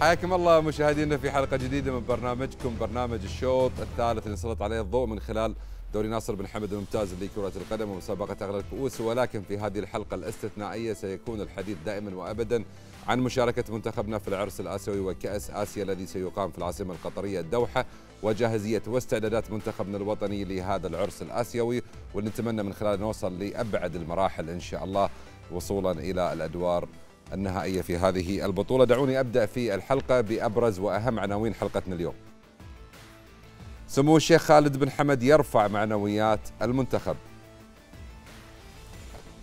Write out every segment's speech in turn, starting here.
حياكم الله مشاهدينا في حلقة جديدة من برنامجكم برنامج الشوط الثالث اللي نسلط عليه الضوء من خلال دوري ناصر بن حمد الممتاز لكرة القدم ومسابقة أغلى الكؤوس. ولكن في هذه الحلقة الاستثنائية سيكون الحديث دائما وأبدا عن مشاركة منتخبنا في العرس الآسيوي وكأس آسيا الذي سيقام في العاصمة القطرية الدوحة وجاهزية واستعدادات منتخبنا الوطني لهذا العرس الآسيوي. واللي نتمنى من خلاله نوصل لأبعد المراحل إن شاء الله وصولا إلى الأدوار النهائية في هذه البطولة. دعوني أبدأ في الحلقة بأبرز وأهم عناوين حلقتنا اليوم. سمو الشيخ خالد بن حمد يرفع معنويات المنتخب.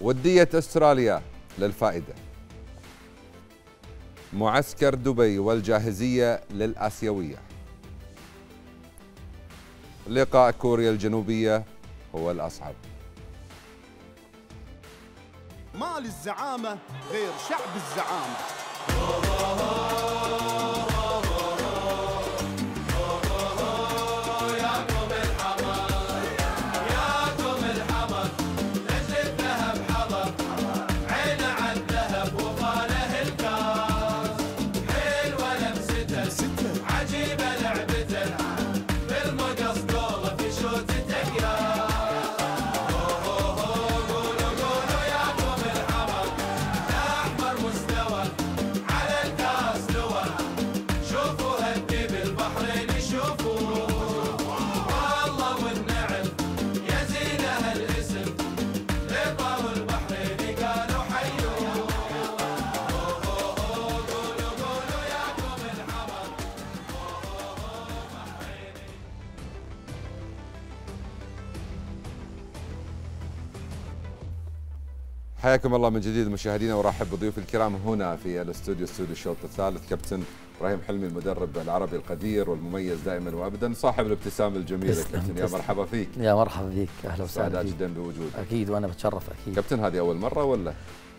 ودية أستراليا للفائدة. معسكر دبي والجاهزية للآسيوية. لقاء كوريا الجنوبية هو الأصعب. ما للزعامة غير شعب الزعامة. حياكم الله من جديد مشاهدينا ورحب بضيوف الكرام هنا في الاستوديو استوديو الشوط الثالث كابتن إبراهيم حلمي المدرب العربي القدير والمميز دائما وابدا صاحب الابتسامه الجميله كابتن يا. مرحبا فيك يا مرحبا بك أهلا وسهلا سعداء فيك جدا بوجودك أكيد وأنا بتشرف أكيد كابتن هذه أول مرة ولا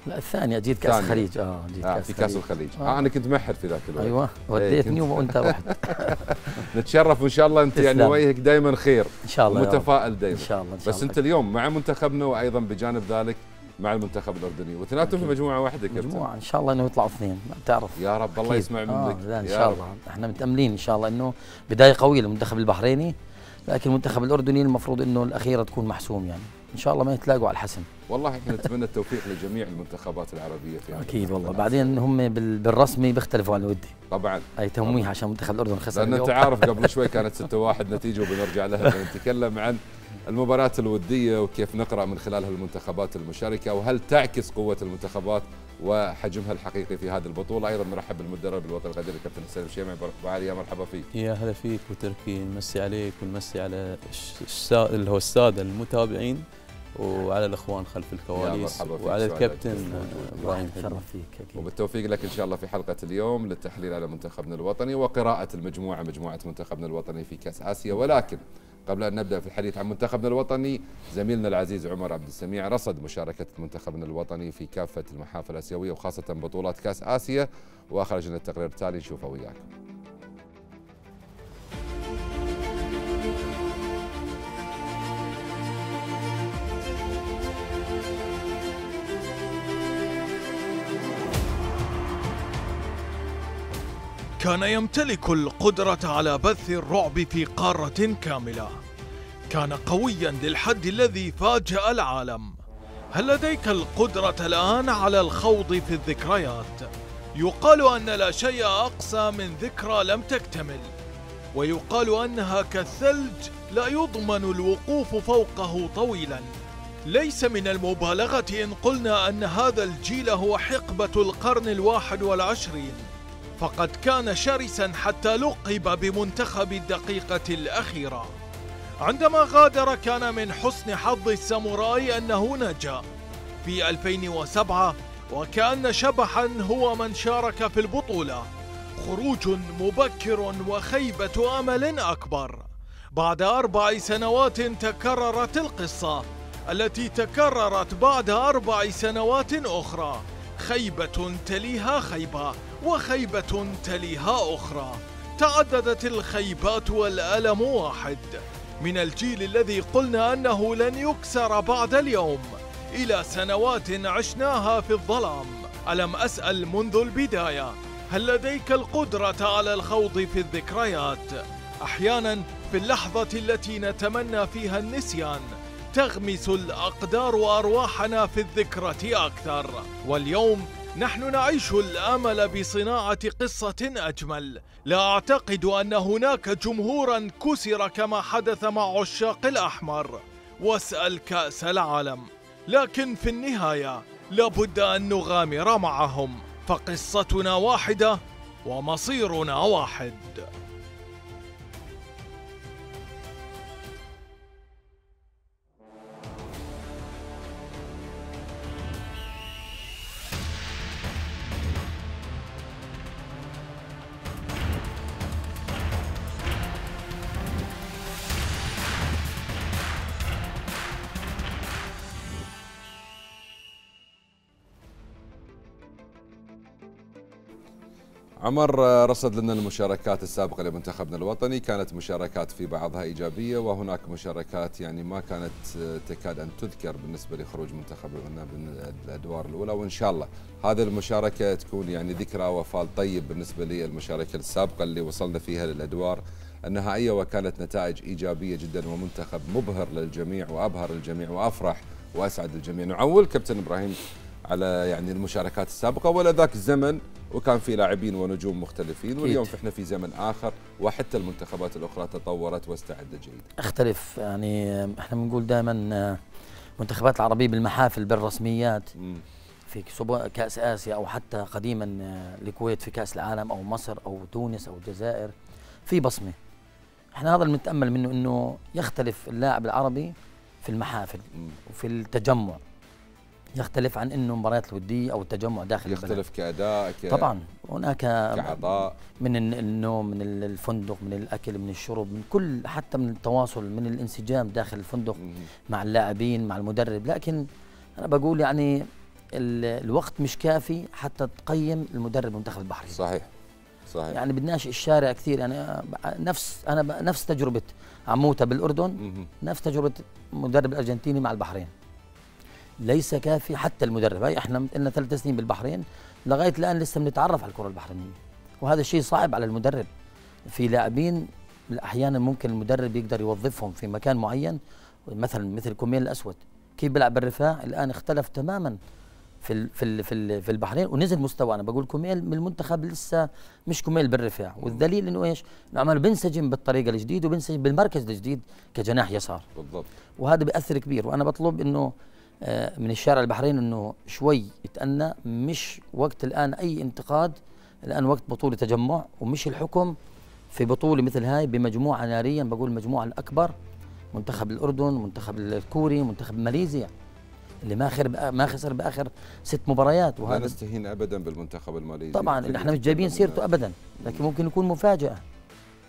لا الثانية جيت كأس ثانية. الخليج آه جيت آه كأس في كأس الخليج آه. آه. أنا كنت محر في ذاك الوقت أيوه كنت- وديتني وأنت رحت نتشرف وإن شاء الله أنت يعني. وجهك دائما خير إن شاء الله. ومتفائل دائما إن شاء الله شاء بس الله أنت اليوم مع منتخبنا وأيضا بجانب ذلك مع المنتخب الأردني. واثنيناتهم في. مجموعة واحدة كابتن. مجموعة. إن شاء الله إنه يطلعوا اثنين ما بتعرف يا رب الله. يسمع آه منك. لا إن شاء رب. الله. إحنا متأملين إن شاء الله إنه بداية قوية للمنتخب البحريني لكن المنتخب الأردني المفروض إنه الأخيرة تكون محسوم يعني. إن شاء الله ما يتلاقوا على الحسم. والله إحنا نتمنى التوفيق لجميع المنتخبات العربية في أكيد والله. بعدين هم بال- بالرسمي بيختلفوا عن الودي طبعا. أي تمويه عشان منتخب الأردن خسر لأن أنت. عارف قبل شوي كانت 6-1 نتيجة وبنرجع لها. نتكلم عن المباراة الودية وكيف نقرأ من خلالها المنتخبات المشاركة وهل تعكس قوة المنتخبات وحجمها الحقيقي في هذه البطولة؟ أيضا نرحب بالمدرب الوطني القدير الكابتن حسين الشيمعي. أبو علي يا مرحبا فيك. يا هلا فيك وتركي. نمسي عليك ونمسي على اللي هو السادة المتابعين وعلى الإخوان خلف الكواليس وعلى الكابتن. إبراهيم فيك أكيد. وبالتوفيق لك إن شاء الله في حلقة اليوم للتحليل على منتخبنا الوطني وقراءة المجموعة مجموعة منتخبنا الوطني في كأس آسيا. ولكن قبل أن نبدأ في الحديث عن منتخبنا الوطني زميلنا العزيز عمر عبد السميع رصد مشاركة منتخبنا الوطني في كافة المحافل الآسيوية وخاصة بطولات كأس آسيا وأخرج لنا التقرير التالي نشوفه وياكم كان يمتلك القدرة على بث الرعب في قارة كاملة. كان قويا للحد الذي فاجأ العالم. هل لديك القدرة الآن على الخوض في الذكريات؟ يقال أن لا شيء أقسى من ذكرى لم تكتمل. ويقال أنها كالثلج لا يضمن الوقوف فوقه طويلا. ليس من المبالغة إن قلنا أن هذا الجيل هو حقبة القرن الواحد والعشرين. فقد كان شرسا حتى لقب بمنتخب الدقيقة الأخيرة. عندما غادر كان من حسن حظ الساموراي أنه نجا. في 2007 وكأن شبحا هو من شارك في البطولة. خروج مبكر وخيبة أمل أكبر. بعد أربع سنوات تكررت القصة التي تكررت بعد أربع سنوات أخرى. خيبة تليها خيبة وخيبة تليها أخرى تعددت الخيبات والألم واحد من الجيل الذي قلنا أنه لن يكسر بعد اليوم. إلى سنوات عشناها في الظلام. ألم أسأل منذ البداية هل لديك القدرة على الخوض في الذكريات؟ أحيانا في اللحظة التي نتمنى فيها النسيان تغمس الأقدار أرواحنا في الذكرى أكثر. واليوم نحن نعيش الأمل بصناعة قصة أجمل. لا أعتقد أن هناك جمهورا كسر كما حدث مع عشاق الأحمر. واسأل كأس العالم. لكن في النهاية لابد أن نغامر معهم. فقصتنا واحدة ومصيرنا واحد. عمر آه، رصد لنا المشاركات السابقة لمنتخبنا الوطني. كانت مشاركات في بعضها إيجابية وهناك مشاركات يعني ما كانت آه، تكاد أن تذكر بالنسبة لخروج منتخبنا من الأدوار الأولى. وإن شاء الله هذه المشاركة تكون يعني ذكرى وفال طيب بالنسبة للمشاركة السابقة اللي وصلنا فيها للأدوار النهائية وكانت نتائج إيجابية جدا ومنتخب مبهر للجميع وأبهر الجميع وأفرح وأسعد الجميع نعول كابتن إبراهيم على يعني المشاركات السابقة. ولا ذاك الزمن وكان في لاعبين ونجوم مختلفين واليوم إحنا في زمن آخر وحتى المنتخبات الأخرى تطورت واستعدت جيدا. أختلف يعني إحنا بنقول دائما المنتخبات العربية بالمحافل بالرسميات. في كأس آسيا أو حتى قديما الكويت في كأس العالم أو مصر أو تونس أو الجزائر في بصمة. إحنا هذا اللي بنتامل منه إنه يختلف اللاعب العربي في المحافل وفي التجمع. يختلف عن إنه مباريات الودية أو التجمع داخل يختلف البلد. كأداء ك... طبعا هناك كعطاء من النوم من الفندق من الأكل من الشرب من كل حتى من التواصل من الانسجام داخل الفندق مم. مع اللاعبين مع المدرب لكن أنا بقول يعني الوقت مش كافي حتى تقيم المدرب المنتخب البحرين صحيح صحيح يعني بدناش الشارع كثير يعني نفس أنا نفس تجربة عموتة بالأردن مم. نفس تجربة المدرب الأرجنتيني مع البحرين ليس كافي حتى المدرب. هاي إحنا لنا ثلاث سنين بالبحرين لغاية الآن لسه بنتعرف على الكرة البحرينية. وهذا الشيء صعب على المدرب. في لاعبين أحيانا ممكن المدرب يقدر يوظفهم في مكان معين مثلا مثل كوميل الأسود. كيف بيلعب بالرفاع؟ الآن اختلف تماما في في في, في البحرين ونزل مستوى أنا بقول كوميل من المنتخب لسه مش كوميل بالرفاع. والدليل إنه إيش؟ إنه عمال بينسجم بالطريقة الجديده وبينسجم بالمركز الجديد كجناح يسار. بالضبط. وهذا بيأثر كبير. وأنا بطلب إنه من الشارع البحرين إنه شوي يتأنى مش وقت الآن أي انتقاد الآن وقت بطولة تجمع ومش الحكم في بطولة مثل هاي بمجموعة ناريا بقول المجموعه الأكبر منتخب الأردن منتخب الكوري منتخب ماليزيا اللي ما خسر ما خسر بآخر ست مباريات وهذا لا نستهين ابدا بالمنتخب الماليزي. طبعا إحنا مش جايبين سيرته ابدا لكن ممكن يكون مفاجأة.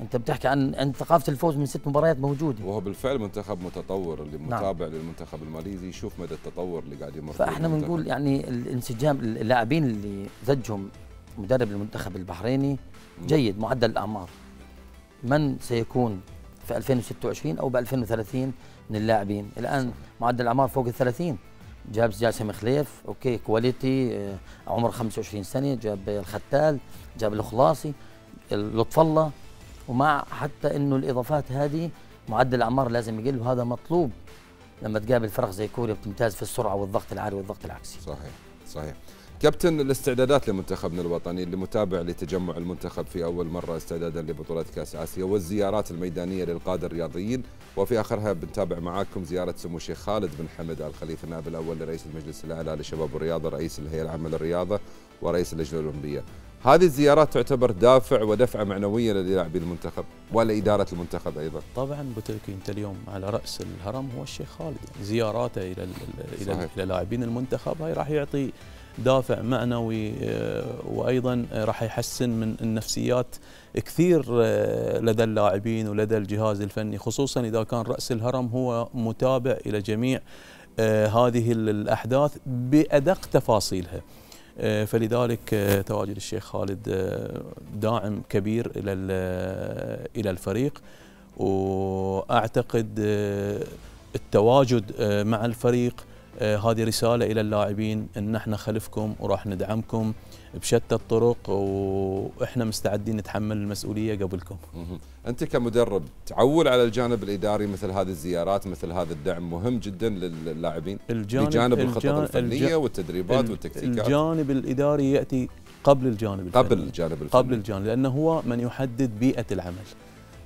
انت بتحكي عن عن ثقافة الفوز من ست مباريات موجودة. وهو بالفعل منتخب متطور اللي نعم. متابع نعم. للمنتخب الماليزي يشوف مدى التطور اللي قاعد يمر فاحنا بنقول يعني الانسجام اللاعبين اللي زجهم مدرب المنتخب البحريني جيد معدل الأعمار. من سيكون في 2026 أو ب 2030 من اللاعبين؟ الآن معدل الأعمار فوق ال 30 جاب جاسم خليف okay quality آه، عمر 25 سنة جاب الختال جاب الخلاصي لطف الله. ومع حتى إنه الإضافات هذه معدل الأعمار لازم يقل وهذا مطلوب لما تقابل فرق زي كوريا بتمتاز في السرعة والضغط العالي والضغط العكسي. صحيح صحيح. كابتن الاستعدادات لمنتخبنا الوطني اللي متابع لتجمع المنتخب في أول مرة استعدادا لبطولة كأس آسيا والزيارات الميدانية للقاده الرياضيين. وفي آخرها بنتابع معاكم زيارة سمو الشيخ خالد بن حمد ال خليفه النائب الأول لرئيس المجلس الأعلى للشباب والرياضه رئيس الهيئة العامة للرياضة ورئيس اللجنة الأولمبية. هذه الزيارات تعتبر دافع ودفعة معنوية للاعبين المنتخب ولاداره المنتخب أيضا. طبعا لك أنت اليوم على رأس الهرم هو الشيخ خالد يعني زياراته إلى إلى إلى لاعبين المنتخب هاي راح يعطي دافع معنوي آه، وأيضا راح يحسن من النفسيات كثير آه، لدى اللاعبين ولدى الجهاز الفني خصوصا إذا كان رأس الهرم هو متابع إلى جميع آه، هذه الأحداث بأدق تفاصيلها. آه، فلذلك آه، تواجد الشيخ خالد آه، داعم كبير إلى إلى الفريق. وأعتقد التواجد مع الفريق هذه رسالة إلى اللاعبين إن إحنا خلفكم وراح ندعمكم. بشتى الطرق وإحنا مستعدين نتحمل المسؤولية قبلكم. أنت كمدرب تعول على الجانب الإداري مثل هذه الزيارات مثل هذا الدعم مهم جدا للاعبين الجانب بجانب الخطط الفنية الج... والتدريبات والتكتيكات. الجانب الإداري يأتي قبل الجانب الفني. قبل الجانب الفني. قبل الجانب لأنه هو من يحدد بيئة العمل.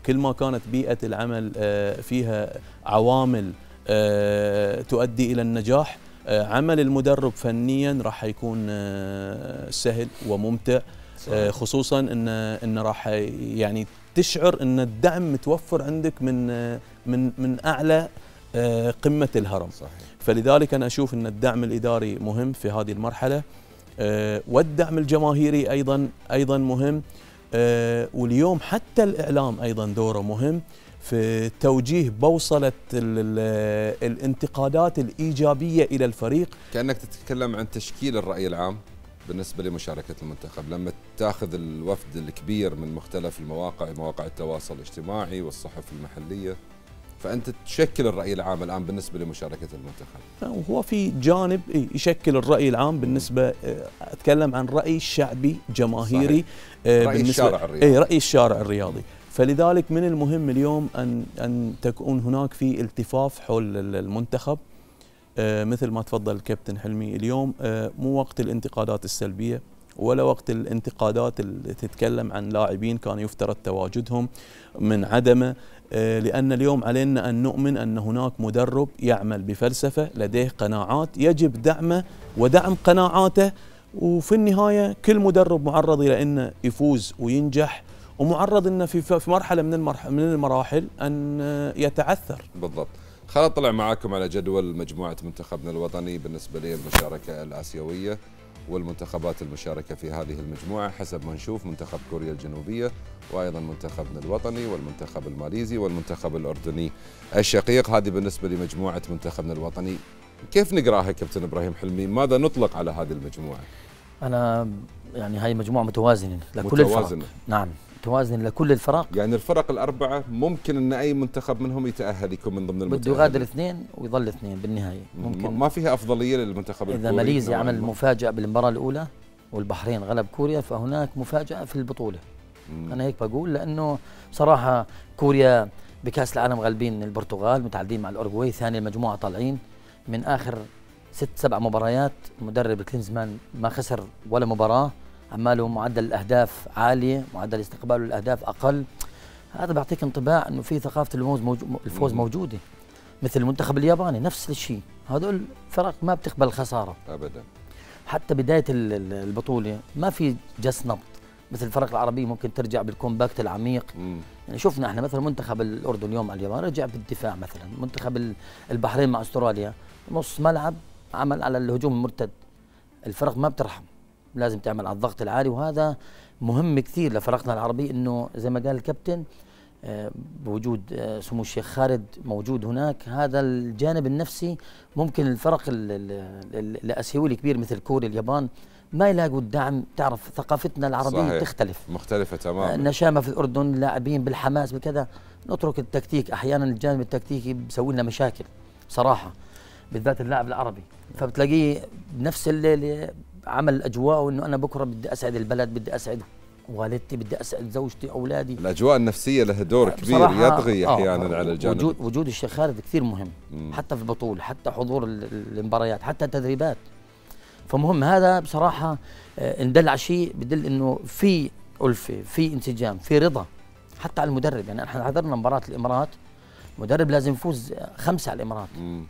كل ما كانت بيئة العمل آه، فيها عوامل آه، تؤدي إلى النجاح عمل المدرب فنيا راح يكون آه، سهل وممتع صحيح. خصوصا إن إن راح يعني تشعر إن الدعم متوفر عندك من من من أعلى قمة الهرم صحيح. فلذلك أنا أشوف إن الدعم الإداري مهم في هذه المرحلة والدعم الجماهيري أيضا أيضا مهم واليوم حتى الإعلام أيضا دوره مهم في توجيه بوصلة الانتقادات الإيجابية إلى الفريق. كأنك تتكلم عن تشكيل الرأي العام بالنسبة لمشاركة المنتخب. لما تأخذ الوفد الكبير من مختلف المواقع مواقع التواصل الاجتماعي والصحف المحلية فأنت تشكل الرأي العام الآن بالنسبة لمشاركة المنتخب. وهو في جانب يشكل الرأي العام بالنسبة آه، أتكلم عن رأي شعبي جماهيري صحيح. آه، رأي الشارع الرياضي. أي رأي الشارع الرياضي. فلذلك من المهم اليوم ان أن تكون هناك في التفاف حول المنتخب. آه، مثل ما تفضل الكابتن حلمي اليوم آه، مو وقت الانتقادات السلبية ولا وقت الانتقادات اللي تتكلم عن لاعبين كان يفترض تواجدهم من عدمه. آه، لأن اليوم علينا أن نؤمن أن هناك مدرب يعمل بفلسفة لديه قناعات يجب دعمه ودعم قناعاته. وفي النهاية كل مدرب معرض إلى إنه يفوز وينجح. ومعرض إنه في في مرحلة من من المراحل أن يتعثر. بالضبط. خالد طلع معاكم على جدول مجموعة منتخبنا الوطني بالنسبة للمشاركة الآسيوية والمنتخبات المشاركة في هذه المجموعة حسب ما نشوف منتخب كوريا الجنوبية وأيضا منتخبنا الوطني والمنتخب الماليزي والمنتخب الأردني الشقيق. هذه بالنسبة لمجموعة منتخبنا الوطني. كيف نقراها كابتن إبراهيم حلمي؟ ماذا نطلق على هذه المجموعة؟ أنا يعني هاي مجموعة متوازنة لكل متوازنة. الفرق نعم. متوازن لكل الفرق. يعني الفرق الأربعة ممكن أن أي منتخب منهم يتأهل يكون من ضمن المتأهلين. بده يغادر اثنين ويظل اثنين بالنهاية. ممكن. ما فيها أفضلية للمنتخب إذا ماليزيا عمل مفاجأة بالمباراة الأولى والبحرين غلب كوريا فهناك مفاجأة في البطولة. مم. أنا هيك بقول لأنه صراحة كوريا بكأس العالم غالبين البرتغال متعادلين مع الأورجواي ثاني المجموعة طالعين. من آخر ست سبع مباريات مدرب كلينزمان ما خسر ولا مباراة. عماله معدل الأهداف عاليه معدل استقباله الأهداف أقل. هذا بيعطيك انطباع إنه في ثقافة الفوز موجو الفوز موجودة مثل المنتخب الياباني نفس الشيء. هذول فرق ما بتقبل الخساره ابدا. حتى بداية البطولة ما في جس نبض. مثل الفرق العربية ممكن ترجع بال compact العميق. مم. يعني شفنا إحنا مثلا منتخب الأردن اليوم على اليابان رجع بالدفاع مثلا. منتخب البحرين مع أستراليا. نص ملعب عمل على الهجوم المرتد. الفرق ما بترحم. لازم تعمل على الضغط العالي وهذا مهم كثير لفرقنا العربي إنه زي ما قال الكابتن آه، بوجود آه، سمو الشيخ خالد موجود هناك. هذا الجانب النفسي ممكن الفرق الأسيوي الكبير مثل كوريا اليابان ما يلاقوا الدعم. تعرف ثقافتنا العربية صحيح. تختلف. مختلفة تماما. النشامه في الأردن لاعبين بالحماس بكذا. نترك التكتيك. أحيانا الجانب التكتيكي بيسوي لنا مشاكل صراحة بالذات اللاعب العربي. فبتلاقيه نفس الليلة عمل اجواء انه أنا بكرة بدي أسعد البلد بدي أسعد والدتي بدي أسعد زوجتي أولادي. الأجواء النفسية لها دور كبير يطغي آه، أحيانا آه على الجانب. وجود وجود الشيخ خالد كثير مهم مم. حتى في البطوله حتى حضور المباريات حتى التدريبات. فمهم هذا بصراحة آه، ان دل على شيء بدل إنه في ألفة في انسجام في رضا حتى على المدرب. يعني إحنا حضرنا مباراة الإمارات مدرب لازم يفوز خمسة على الإمارات. مم.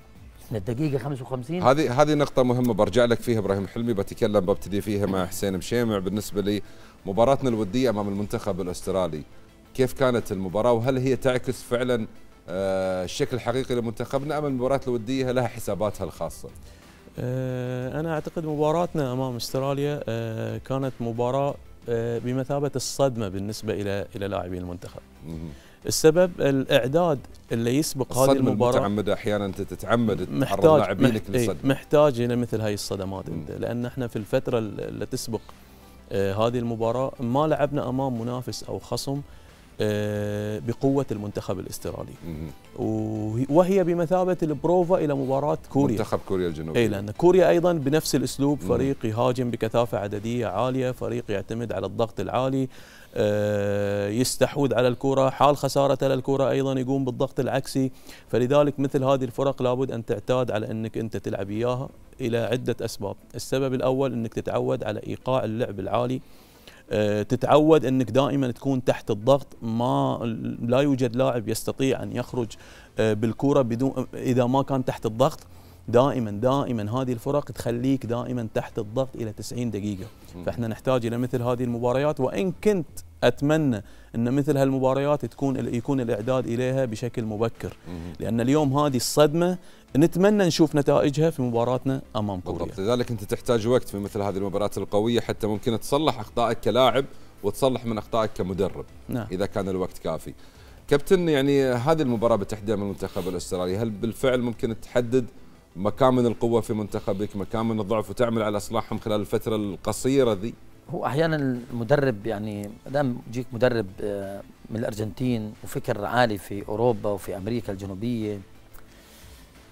الدقيقة 55 هذه هذه نقطة مهمة برجع لك فيها إبراهيم حلمي. بتكلم ببتدي فيها مع حسين مشيمع. بالنسبة لي مباراتنا الودية أمام المنتخب الأسترالي. كيف كانت المباراة؟ وهل هي تعكس فعلا آه، الشكل الحقيقي لمنتخبنا؟ أم المباراة الودية لها حساباتها الخاصة؟ آه، أنا أعتقد مباراتنا أمام أستراليا آه، كانت مباراة بمثابة الصدمة بالنسبة إلى إلى لاعبين المنتخب. السبب الإعداد اللي يسبق هذه المباراة. المتعمدة أحيانا انت تتعمد محتاج لاعبينك للصدمه محتاج إلى مثل هاي الصدمات أنت لأن إحنا في الفترة اللي تسبق آه هذه المباراة ما لعبنا أمام منافس أو خصم آه، بقوة المنتخب الأسترالي. وهي- بمثابة البروفا إلى مباراة كوريا. منتخب كوريا الجنوبية اي لأن كوريا أيضا بنفس الأسلوب. فريق يهاجم بكثافة عددية عالية فريق يعتمد على الضغط العالي. يستحوذ على الكرة حال خسارة للكرة أيضا يقوم بالضغط العكسي. فلذلك مثل هذه الفرق لابد أن تعتاد على أنك أنت تلعب إياها إلى عدة أسباب. السبب الأول أنك تتعود على إيقاع اللعب العالي. آه، تتعود أنك دائما تكون تحت الضغط. ما لا يوجد لاعب يستطيع أن يخرج آه، بالكرة بدون إذا ما كان تحت الضغط. دائما دائما هذه الفرق تخليك دائما تحت الضغط إلى 90 دقيقة. فإحنا نحتاج إلى مثل هذه المباريات وإن كنت أتمنى إن مثل هالمباريات تكون يكون الإعداد إليها بشكل مبكر. لأن اليوم هذه الصدمة نتمنى نشوف نتائجها في مباراتنا أمام كوريا بالضبط لذلك أنت تحتاج وقت في مثل هذه المباريات القوية حتى ممكن تصلح أخطائك كلاعب وتصلح من أخطائك كمدرب نعم إذا كان الوقت كافي. كابتن يعني هذه المباراة بالتحديد من المنتخب الأسترالي هل بالفعل ممكن تحدد مكان من القوة في منتخبك، مكان من الضعف وتعمل على إصلاحهم خلال الفترة القصيرة ذي؟ هو أحيانا المدرب يعني دام يجيك مدرب آه، من الأرجنتين وفكر عالي في أوروبا وفي أمريكا الجنوبية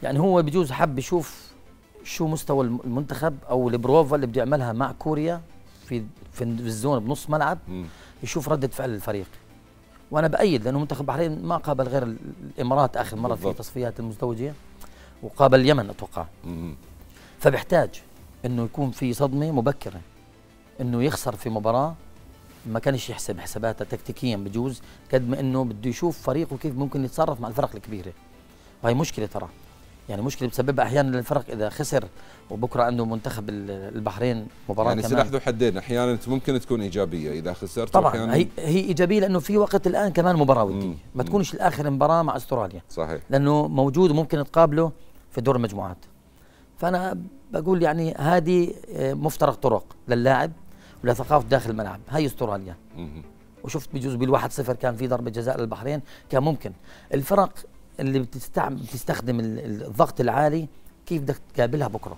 يعني هو بجوز حب يشوف شو مستوى الم- المنتخب أو البروفا اللي بده يعملها مع كوريا في في الزون بنص ملعب. يشوف ردة فعل الفريق وأنا بأيد لأنه منتخب البحرين ما قابل غير ال- الإمارات آخر مرة في بالضبط. تصفيات المزدوجة وقابل اليمن أتوقع. فبيحتاج إنه يكون في صدمة مبكرة إنه يخسر في مباراة ما كانش يحسب حساباتها تكتيكيا بجوز قد ما إنه بده يشوف فريقه كيف ممكن يتصرف مع الفرق الكبيرة وهي مشكلة ترى يعني مشكلة بسببها أحيانا للفرق إذا خسر وبكرة عنده منتخب ال- البحرين مباراة يعني سلاح ذو حدين أحيانا ممكن تكون إيجابية إذا خسرت طبعا هي هي إيجابية لأنه في وقت الآن كمان مباراة وديه. ما. تكونش الآخر مباراة مع أستراليا صحيح لأنه موجود وممكن تقابله في دور المجموعات. فأنا بقول يعني هذه آه، مفترق طرق للاعب ولثقافه داخل الملعب. هاي استراليا. وشفت بجوز بالواحد صفر كان في ضربة جزاء للبحرين كان ممكن. الفرق اللي بتستعمل بتستخدم ال- ال- الضغط العالي كيف بدك تقابلها بكرة.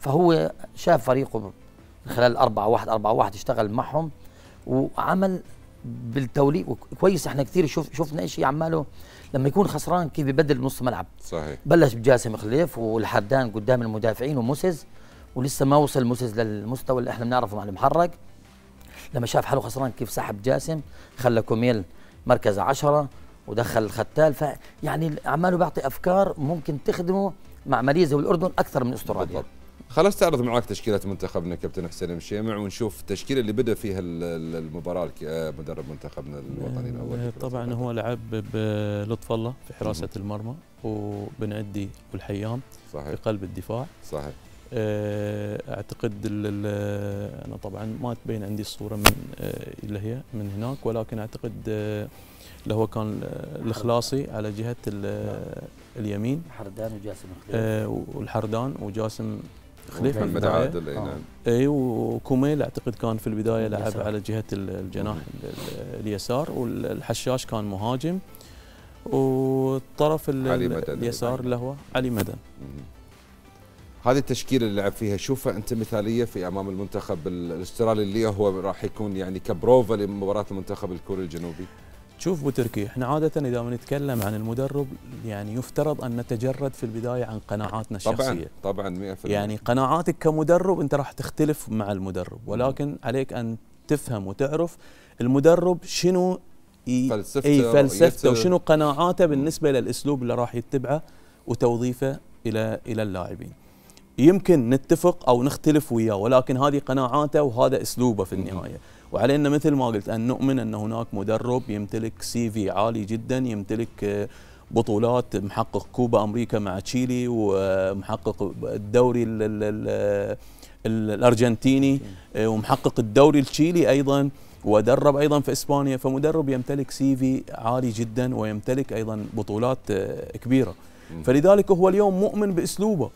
فهو شاف فريقه من خلال أربعة واحد أربعة واحد اشتغل معهم وعمل بالتوليد كويس إحنا كثير شوف شفنا شيء عماله لما يكون خسران كيف يبدل نص ملعب. صحيح. بلش بجاسم خليف والحردان قدام المدافعين وموسز ولسه ما وصل موسز للمستوى اللي إحنا بنعرفه مع المحرق لما شاف حاله خسران كيف سحب جاسم خلى كوميل مركز عشرة ودخل الختال. فيعني عماله بيعطي أفكار ممكن تخدمه مع ماليزيا والأردن أكثر من أستراليا. بالضبط. خلاص استعرض معك تشكيله منتخبنا كابتن حسين المشيمع ونشوف التشكيلة اللي بدأ فيها ال- ال- المباراة الك- آه، مدرب منتخبنا الوطني الأول. آه، طبعا هو لعب بلطف الله في حراسة المرمى وبن والحيام في صحيح. قلب الدفاع. صحيح. آه، أعتقد أنا طبعا ما تبين عندي الصورة من اللي هي من هناك ولكن أعتقد اللي هو كان الخلاصي على جهة ال- اليمين. حردان وجاسم آه، والحردان وجاسم خليفة محمد البداية. عادل اي آه. نعم اي وكوميل أعتقد كان في البداية لعب. على جهة ال- الجناح ال- ال- اليسار والحشاش كان مهاجم والطرف. اليسار اللي هو علي مدن. هذه التشكيلة اللي لعب فيها شوفها أنت مثالية في أمام المنتخب ال- الأسترالي اللي هو راح يكون يعني كبروفا لمباراة المنتخب الكوري الجنوبي شوف أبو تركي إحنا عادة إذا بنتكلم عن المدرب يعني يفترض أن نتجرد في البداية عن قناعاتنا طبعا الشخصية. طبعا 100% يعني قناعاتك كمدرب أنت راح تختلف مع المدرب ولكن عليك أن تفهم وتعرف المدرب شنو فلسفته، اي فلسفته. وشنو قناعاته بالنسبة للأسلوب اللي راح يتبعه وتوظيفه إلى إلى اللاعبين. يمكن نتفق أو نختلف وياه ولكن هذه قناعاته وهذا أسلوبه في النهاية. وعلينا مثل ما قلت أن نؤمن أن هناك مدرب يمتلك CV عالي جدا يمتلك آه، بطولات محقق كوبا أمريكا مع تشيلي ومحقق الدوري ال ال ال ال الأرجنتيني آه، ومحقق الدوري التشيلي أيضا ودرب أيضا في إسبانيا. فمدرب يمتلك CV عالي جدا ويمتلك أيضا بطولات آه، كبيرة. فلذلك هو اليوم مؤمن بأسلوبه.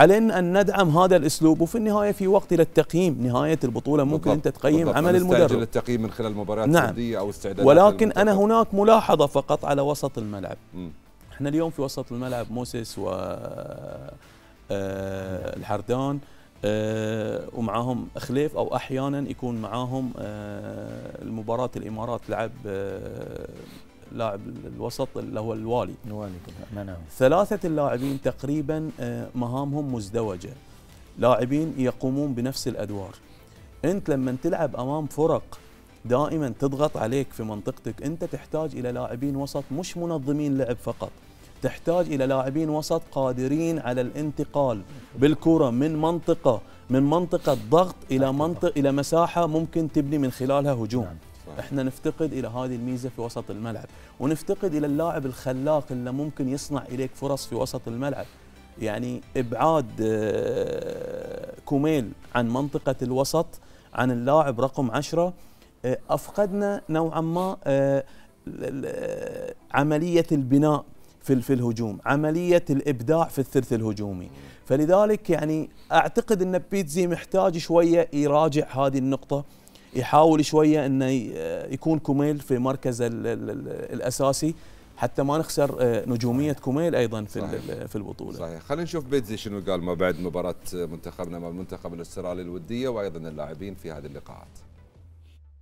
علينا أن ندعم هذا الأسلوب وفي النهاية في وقت إلى التقييم نهاية البطولة ممكن أنت تقيم. عمل نستعجل المدرب التقييم من خلال مباريات نعم. فرديه أو استعدادات ولكن أنا. هناك ملاحظة فقط على وسط الملعب مم. إحنا اليوم في وسط الملعب موسيس و آه، الحردان آه، ومعاهم خليف أو أحيانا يكون معاهم آه، المباراة الإمارات لعب آه، لاعب الوسط اللي هو الوالي. الوالي مناوي ثلاثة اللاعبين تقريبا مهامهم مزدوجة. لاعبين يقومون بنفس الأدوار. أنت لما تلعب أمام فرق دائما تضغط عليك في منطقتك أنت تحتاج إلى لاعبين وسط مش منظمين لعب فقط. تحتاج إلى لاعبين وسط قادرين على الانتقال بالكرة من منطقة من منطقة ضغط إلى منطقة. إلى مساحة ممكن تبني من خلالها هجوم. نعم. إحنا نفتقد إلى هذه الميزة في وسط الملعب ونفتقد إلى اللاعب الخلاق اللي ممكن يصنع إليك فرص في وسط الملعب. يعني إبعاد آه، كوميل عن منطقة الوسط عن اللاعب رقم عشرة آه، أفقدنا نوعا ما آه، عملية البناء في في الهجوم عملية الإبداع في الثلث الهجومي. فلذلك يعني أعتقد إن بيتزي محتاج شوية يراجع هذه النقطة. يحاول شوية إنه يكون كوميل في مركزه الأساسي حتى ما نخسر آه، نجومية كوميل أيضا في صحيح. في البطولة. صحيح. خلينا نشوف بيتزي شنو قال ما بعد مباراة منتخبنا مع المنتخب الأسترالي الودية وأيضا اللاعبين في هذه اللقاءات.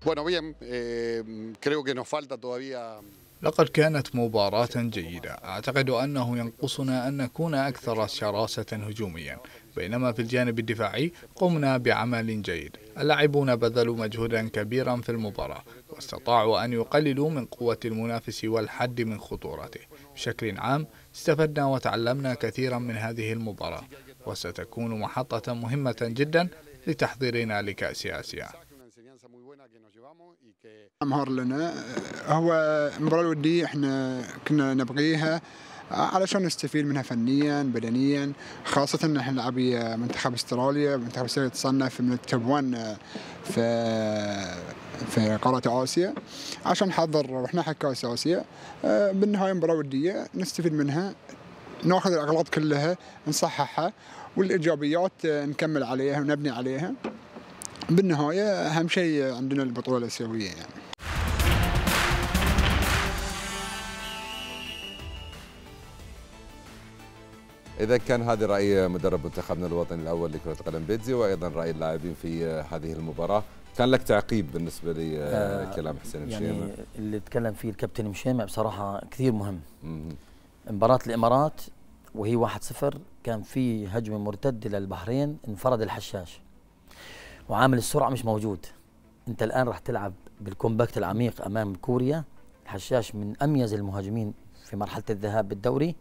Bueno, bien, eh, creo que nos falta todavía لقد كانت مباراة جيدة. أعتقد أنه ينقصنا أن نكون أكثر شراسة هجوميا. بينما في الجانب الدفاعي قمنا بعمل جيد. اللاعبون بذلوا مجهودا كبيرا في المباراة واستطاعوا أن يقللوا من قوة المنافس والحد من خطورته. بشكل عام استفدنا وتعلمنا كثيرا من هذه المباراة وستكون محطة مهمة جدا لتحضيرنا لكأس آسيا. امهر لنا. هو المباراه الودية إحنا كنا نبغيها علشان نستفيد منها فنيا بدنيا خاصة إن إحنا نلعب منتخب أستراليا. منتخب أستراليا تصنف من التوب 1 في في قارة آسيا. عشان نحضر رحنا حق كأس آسيا بالنهاية مباراة ودية نستفيد منها نأخذ الأغلاط كلها نصححها والإيجابيات نكمل عليها ونبني عليها. بالنهاية أهم شيء عندنا البطولة الأسيوية يعني. إذا كان هذا رأي مدرب منتخبنا الوطني الأول لكرة القدم بيتزي وأيضا رأي اللاعبين في هذه المباراة كان لك تعقيب بالنسبة لكلام آه حسين يعني اللي تكلم فيه الكابتن مشيمة بصراحة كثير مهم. مباراة الإمارات وهي 1-0 كان في هجمة مرتدة للبحرين انفرد الحشاش. وعامل السرعة مش موجود. انت الآن راح تلعب بال compact العميق أمام كوريا الحشاش من أميز المهاجمين في مرحلة الذهاب بالدوري.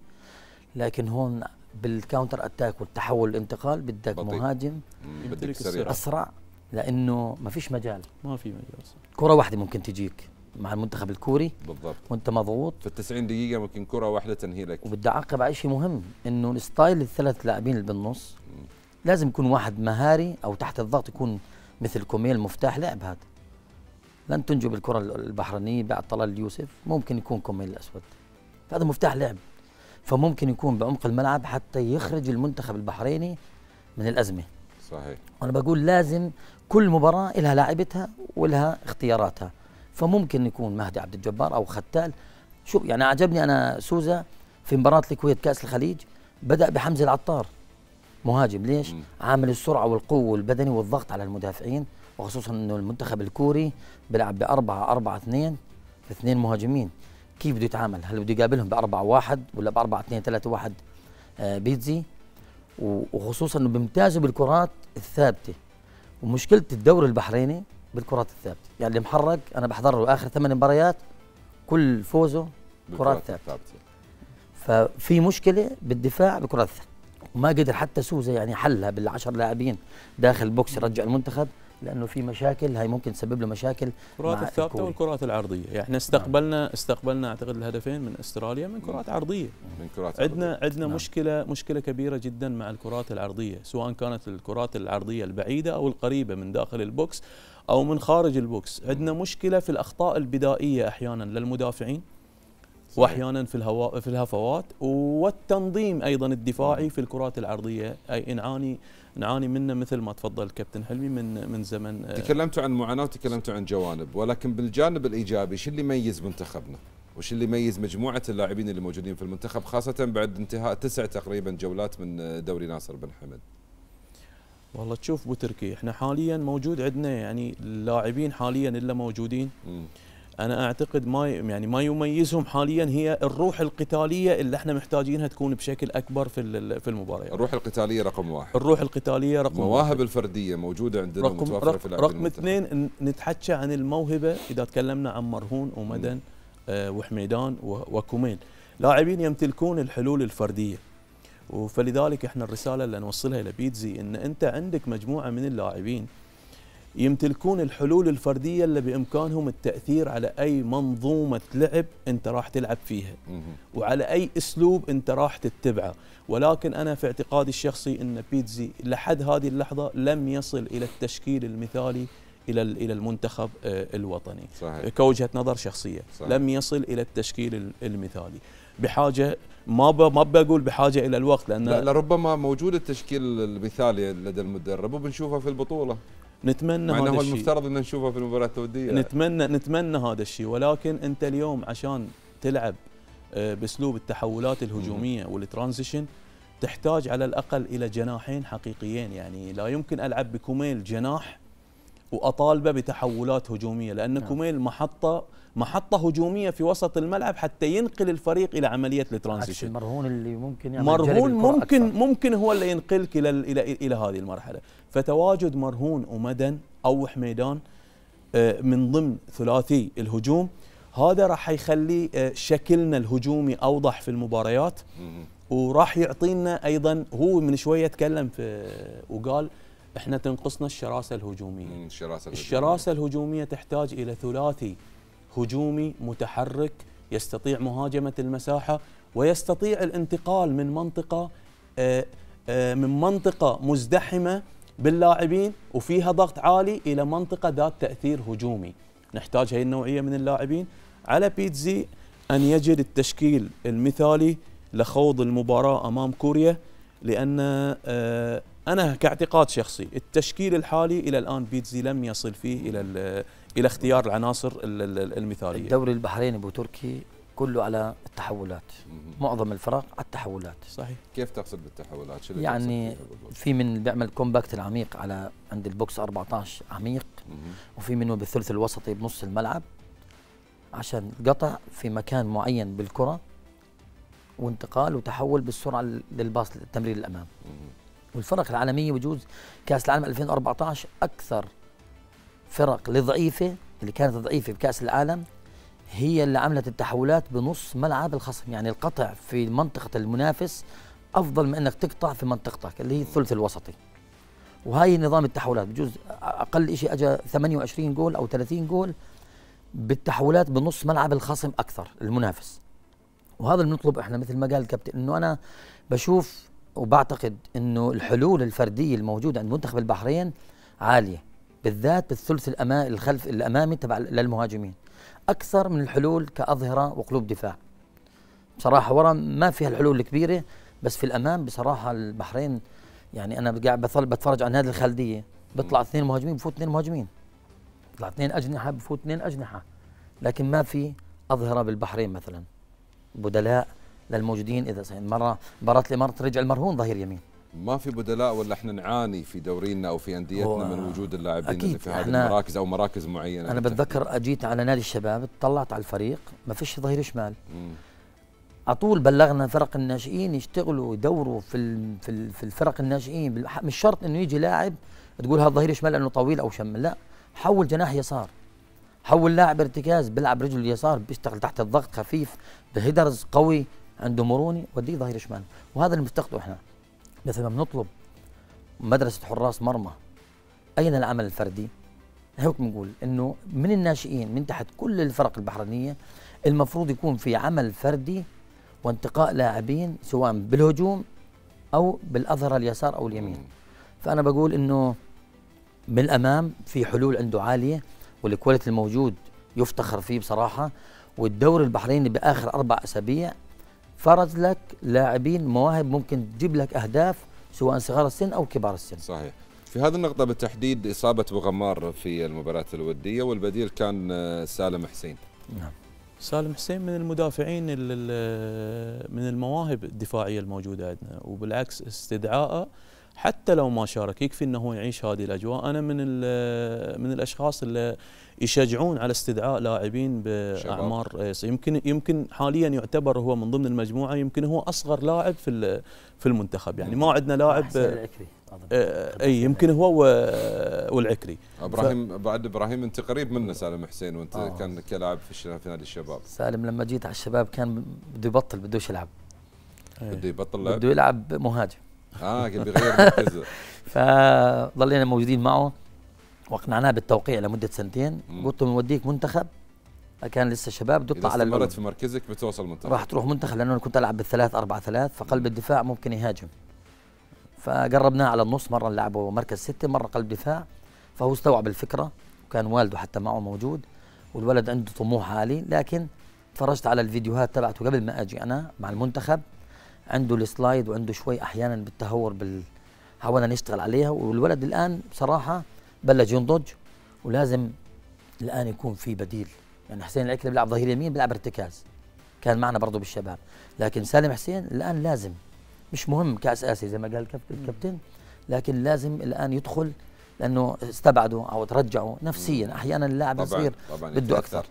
لكن هون بال counter attack والتحول الانتقال بدك بطيء. مهاجم بدك أسرع لأنه ما فيش مجال. ما في مجال كرة واحدة ممكن تجيك مع المنتخب الكوري. بالضبط. وأنت مضغوط. في ال 90 دقيقة ممكن كرة واحدة تنهي لك وبدي أعقب على شيء مهم إنه ال style الثلاث لاعبين اللي بالنص لازم يكون واحد مهاري أو تحت الضغط يكون مثل كوميل مفتاح لعب هذا. لن تنجو بالكرة البحرينية بعد طلال اليوسف ممكن يكون كوميل الأسود. هذا مفتاح لعب. فممكن يكون بعمق الملعب حتى يخرج المنتخب البحريني من الأزمة. صحيح. وأنا بقول لازم كل مباراة لها لاعبتها ولها اختياراتها. فممكن يكون مهدي عبد الجبار أو ختال. شو يعني عجبني أنا سوزا في مباراة الكويت كأس الخليج بدأ بحمزة العطار. مهاجم. ليش؟ م. عامل السرعة والقوة والبدني والضغط على المدافعين وخصوصا إنه المنتخب الكوري بيلعب بأربعة أربعة اثنين في اثنين مهاجمين. كيف بده يتعامل؟ هل بده يقابلهم بأربعة واحد ولا بأربعة اثنين ثلاثة واحد؟ آه بيتزي. وخصوصا إنه بيمتازوا بالكرات الثابتة. ومشكلة الدوري البحريني بالكرات الثابتة. يعني اللي محرق أنا بحضر له آخر ثمان مباريات كل فوزه كرات ثابتة. ففي مشكلة بالدفاع بكرات ثابتة. وما قدر حتى سوزا يعني حلها بالعشر لاعبين داخل البوكس يرجع المنتخب لأنه في مشاكل هاي ممكن تسبب له مشاكل الكرات الثابتة والكرات العرضية يعني إحنا استقبلنا نعم. استقبلنا أعتقد الهدفين من أستراليا من كرات عرضية من كرات عندنا عرضية. عندنا نعم. مشكله مشكلة كبيرة جدا مع الكرات العرضية سواء كانت الكرات العرضية البعيدة أو القريبة من داخل ال box أو من خارج ال box عندنا مشكلة في الأخطاء البدائية أحيانا للمدافعين وأحيانا في الهواء في الهفوات والتنظيم أيضا الدفاعي في الكرات العرضية أي نعاني نعاني منه مثل ما تفضل الكابتن حلمي من من زمن آه، تكلمتوا عن معاناة وتكلمتوا عن جوانب ولكن بالجانب الإيجابي شو اللي يميز منتخبنا؟ وش اللي يميز مجموعة اللاعبين اللي موجودين في المنتخب خاصة بعد انتهاء تسع تقريبا جولات من دوري ناصر بن حمد؟ والله تشوف ابو تركي إحنا حاليا موجود عندنا يعني اللاعبين حاليا اللي موجودين مم. أنا أعتقد ما يعني ما يميزهم حاليا هي الروح القتالية اللي إحنا محتاجينها تكون بشكل أكبر في في المباريات. الروح القتالية رقم واحد. الروح القتالية رقم المواهب واحد. الفردية موجودة عندنا رقم ومتوفرة رقم, في لاعبين رقم. اثنين نتحكى عن الموهبة إذا تكلمنا عن مرهون ومدن آه وحميدان وكوميل لاعبين يمتلكون الحلول الفردية. فلذلك إحنا الرسالة اللي نوصلها إلى بيتزي إن أنت عندك مجموعة من اللاعبين يمتلكون الحلول الفردية اللي بإمكانهم التأثير على أي منظومة لعب أنت راح تلعب فيها. وعلى أي أسلوب أنت راح تتبعه. ولكن أنا في اعتقادي الشخصي إن بيتزي لحد هذه اللحظة لم يصل إلى التشكيل المثالي إلى ال- إلى المنتخب آه، الوطني. صحيح. كوجهة نظر شخصية. صحيح. لم يصل إلى التشكيل ال- المثالي. بحاجة ما ب- ما بقول بحاجة إلى الوقت لأن لا لربما موجود التشكيل المثالي لدى المدرب وبنشوفه في البطولة. نتمنى هذا هو الشيء. المفترض ان نشوفه في المباراة الوديه نتمنى نتمنى هذا الشيء. ولكن أنت اليوم عشان تلعب آه، بأسلوب التحولات الهجومية والترانزيشن تحتاج على الأقل إلى جناحين حقيقيين. يعني لا يمكن ألعب بكوميل جناح وأطالبه بتحولات هجومية لأن نعم. كوميل محطة محطة هجومية في وسط الملعب حتى ينقل الفريق إلى عملية ال transition. المرهون اللي ممكن يعمل مرهون ممكن أكثر. ممكن هو اللي ينقلك إلى إلى إلى هذه المرحلة. فتواجد مرهون ومدن أو حميدان آه، من ضمن ثلاثي الهجوم. هذا راح يخلي آه، شكلنا الهجومي أوضح في المباريات. وراح يعطينا أيضا هو من شوية تكلم في وقال إحنا تنقصنا الشراسة الهجومية. الشراسة الشراسة الهجومية تحتاج إلى ثلاثي هجومي متحرك يستطيع مهاجمة المساحة ويستطيع الانتقال من منطقة آه، آه، من منطقة مزدحمة باللاعبين وفيها ضغط عالي إلى منطقة ذات تأثير هجومي. نحتاج هذه النوعية من اللاعبين. على بيتزي أن يجد التشكيل المثالي لخوض المباراة أمام كوريا لأن آه، أنا كاعتقاد شخصي التشكيل الحالي إلى الآن بيتزي لم يصل فيه ال- إلى اختيار العناصر ال- ال- المثالية الدوري البحريني أبو تركي كله على التحولات. معظم الفرق على التحولات صحيح كيف تقصد بالتحولات؟ شو اللي يعني؟ في من اللي بيعمل compact العميق على عند ال box 14 عميق. وفي منه بالثلث الوسطي بنص الملعب عشان قطع في مكان معين بالكرة وانتقال وتحول بالسرعة لل- للباص للتمرير الأمام مهم. والفرق العالمية بجوز كأس العالم 2014 أكثر فرق الضعيفة اللي كانت ضعيفة بكأس العالم هي اللي عملت التحولات بنص ملعب الخصم. يعني القطع في منطقة المنافس أفضل من أنك تقطع في منطقتك اللي هي الثلث الوسطي. وهاي نظام التحولات بجوز أقل شيء أجا 28 جول أو 30 جول بالتحولات بنص ملعب الخصم أكثر المنافس. وهذا اللي بنطلب إحنا مثل ما قال الكابتن إنه أنا بشوف وبعتقد إنه الحلول الفردية الموجودة عند منتخب البحرين عالية. بالذات بالثلث الامامي الخلف الأمامي تبع للمهاجمين. أكثر من الحلول كأظهرة وقلوب دفاع. بصراحة ورا ما فيها الحلول الكبيرة بس في الأمام بصراحة البحرين يعني أنا قاعد بطل بتفرج على نادي الخالديه بيطلع اثنين مهاجمين بفوت اثنين مهاجمين. بيطلع اثنين أجنحة بفوت اثنين أجنحة. لكن ما في أظهرة بالبحرين مثلا. بدلاء للموجودين إذا صحيح. مره مباراه الامارات رجع المرهون ظهير يمين. ما في بدلاء ولا إحنا نعاني في دورينا أو في أنديتنا من وجود اللاعبين. اللي في هذه المراكز أو مراكز معينة أنا بتذكر أجيت على نادي الشباب طلعت على الفريق ما فيش ظهير شمال. على طول بلغنا فرق الناشئين يشتغلوا يدوروا في في في الفرق الناشئين. مش شرط إنه يجي لاعب تقول هذا ظهير شمال لأنه طويل أو شمال لا. حول جناح يسار. حول لاعب ارتكاز بيلعب رجله اليسار بيشتغل تحت الضغط خفيف بهيدرز قوي عنده مروني وديه ظهير شمال. وهذا اللي بنفتقده إحنا. مثل ما بنطلب مدرسة حراس مرمى. أين العمل الفردي؟ هيك بنقول إنه من الناشئين من تحت كل الفرق البحرينية المفروض يكون في عمل فردي وانتقاء لاعبين سواء بالهجوم أو بالاظهره اليسار أو اليمين. فأنا بقول إنه من الأمام في حلول عنده عالية والكواليتي الموجود يفتخر فيه بصراحة والدوري البحريني بآخر أربع أسابيع فرز لك لاعبين مواهب ممكن تجيب لك أهداف سواء صغار السن أو كبار السن. صحيح. في هذه النقطة بالتحديد إصابة بوغمار في المباراة الودية والبديل كان آه، سالم حسين. نعم. سالم حسين من المدافعين ال- ال- من المواهب الدفاعية الموجودة عندنا وبالعكس استدعائه حتى لو ما شارك يكفي إنه هو يعيش هذه الأجواء. أنا من من الأشخاص اللي يشجعون على استدعاء لاعبين بأعمار إيه، يمكن يمكن حاليا يعتبر هو من ضمن المجموعة يمكن هو أصغر لاعب في في المنتخب. يعني ما عندنا لاعب اي يمكن هو والعكري. إبراهيم ف... بعد إبراهيم أنت قريب منه سالم حسين وأنت آه. كان كلاعب في في نادي الشباب. سالم لما جيت على الشباب كان بده يبطل بدوش يلعب. بده يبطل لعب بده يلعب مهاجم. آه كان بيغير مركزه. فضلينا موجودين معه. واقنعناه بالتوقيع لمدة سنتين. قلت له بنوديك منتخب. كان لسه شباب بده يطلع على اذا في مركزك بتوصل منتخب. راح تروح منتخب لأنه أنا كنت ألعب بالثلاث أربعة ثلاث فقلب الدفاع ممكن يهاجم. فقربناه على النص مرة نلعبه مركز ستة مرة قلب دفاع. فهو استوعب الفكرة وكان والده حتى معه موجود والولد عنده طموح عالي. لكن تفرجت على الفيديوهات تبعته قبل ما أجي أنا مع المنتخب. عنده السلايد وعنده شوي أحيانا بالتهور بال حاولنا نشتغل عليها والولد الآن بصراحة بلش ينضج ولازم الآن يكون في بديل. يعني حسين العكري بيلعب ظهير يمين بيلعب ارتكاز. كان معنا برضه بالشباب. لكن سالم حسين الآن لازم مش مهم كأس آسيا زي ما قال الكابتن لكن لازم الآن يدخل لأنه استبعدوا أو ترجعوا نفسيا. أحيانا اللاعب يصير بده أكثر.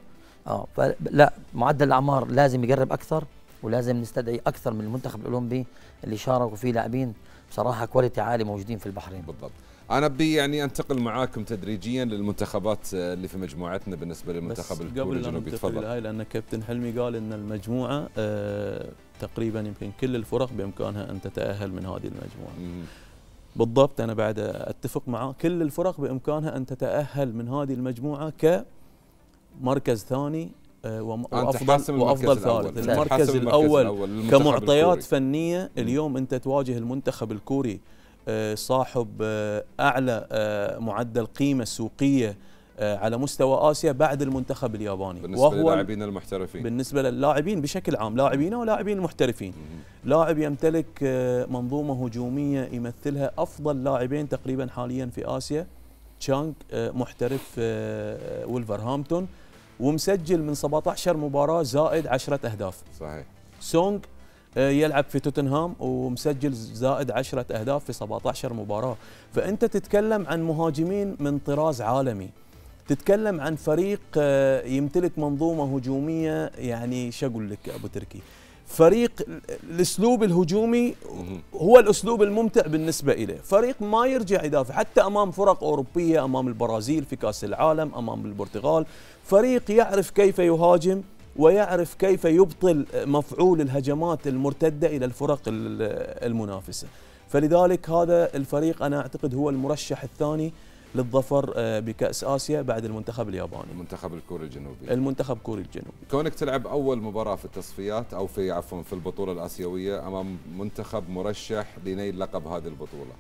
آه فلا معدل الأعمار لازم يقرب أكثر ولازم نستدعي أكثر من المنتخب الأولمبي اللي شاركوا فيه لاعبين بصراحة كواليتي عالي موجودين في البحرين. بالضبط. أنا أبي يعني أنتقل معاكم تدريجيا للمنتخبات اللي في مجموعتنا بالنسبة للمنتخب الكوري الجنوبي. تفضل. هاي لأن كابتن حلمي قال إن المجموعة آه تقريبا يمكن كل الفرق بإمكانها أن تتأهل من هذه المجموعة. مم. بالضبط أنا بعد أتفق معه كل الفرق بإمكانها أن تتأهل من هذه المجموعة كمركز ثاني آه، وافضل وأفضل ثالث. المركز الأول, الأول كمعطيات فنية اليوم أنت تواجه المنتخب الكوري آه، صاحب آه، أعلى معدل قيمة سوقية على مستوى آسيا بعد المنتخب الياباني. بالنسبة وهو للاعبين المحترفين. بالنسبة للاعبين بشكل عام لاعبين ولاعبين محترفين. لاعب يمتلك منظومة هجومية يمثلها أفضل لاعبين تقريبا حاليا في آسيا. تشانغ محترف ولفرهامبتون ومسجل من 17 مباراة زائد 10 أهداف. صحيح. سونغ آه، يلعب في توتنهام ومسجل زائد 10 أهداف في 17 مباراة. فأنت تتكلم عن مهاجمين من طراز عالمي. تتكلم عن فريق آه، يمتلك منظومة هجومية يعني شو أقول لك أبو تركي؟ فريق الأسلوب الهجومي هو الأسلوب الممتع بالنسبة إليه، فريق ما يرجع يدافع حتى أمام فرق أوروبية أمام البرازيل في كأس العالم، أمام البرتغال، فريق يعرف كيف يهاجم ويعرف كيف يبطل مفعول الهجمات المرتدة إلى الفرق المنافسة. فلذلك هذا الفريق أنا أعتقد هو المرشح الثاني للظفر آه، بكأس آسيا بعد المنتخب الياباني المنتخب الكوري الجنوبي المنتخب الكوري الجنوبي كونك تلعب أول مباراة في التصفيات أو في عفوا في البطولة الآسيوية أمام منتخب مرشح لنيل لقب هذه البطولة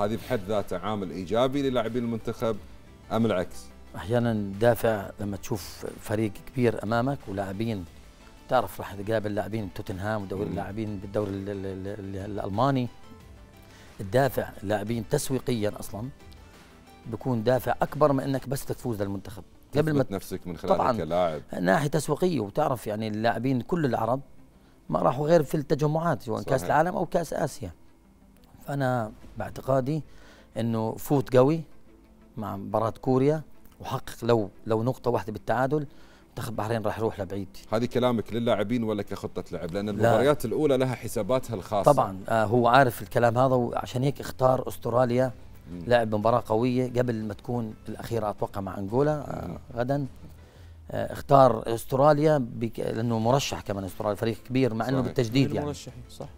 هذه بحد ذاتها عامل إيجابي للاعبين المنتخب أم العكس؟ أحيانا دافع لما تشوف فريق كبير أمامك ولاعبين. تعرف راح تقابل لاعبين توتنهام ودوري اللاعبين بالدوري الألماني. الدافع لاعبين تسويقيا أصلا بيكون دافع أكبر من إنك بس تفوز للمنتخب. قبل ما نفسك من خلالك طبعا كلاعب. ناحية تسويقية وتعرف يعني اللاعبين كل العرب ما راحوا غير في التجمعات سواء كأس العالم أو كأس آسيا. فأنا باعتقادي إنه فوت قوي مع مباراة كوريا. وحقق لو لو نقطة واحدة بالتعادل منتخب البحرين راح يروح لبعيد. هذه كلامك للاعبين ولا كخطة لعب؟ لأن المباريات الأولى لها حساباتها الخاصة. طبعا آه هو عارف الكلام هذا وعشان هيك اختار أستراليا لعب مباراة قوية قبل ما تكون الأخيرة أتوقع مع انجولا آه غدا. آه اختار أستراليا بك لأنه مرشح كمان أستراليا فريق كبير مع إنه بالتجديد يعني. مرشحين صح.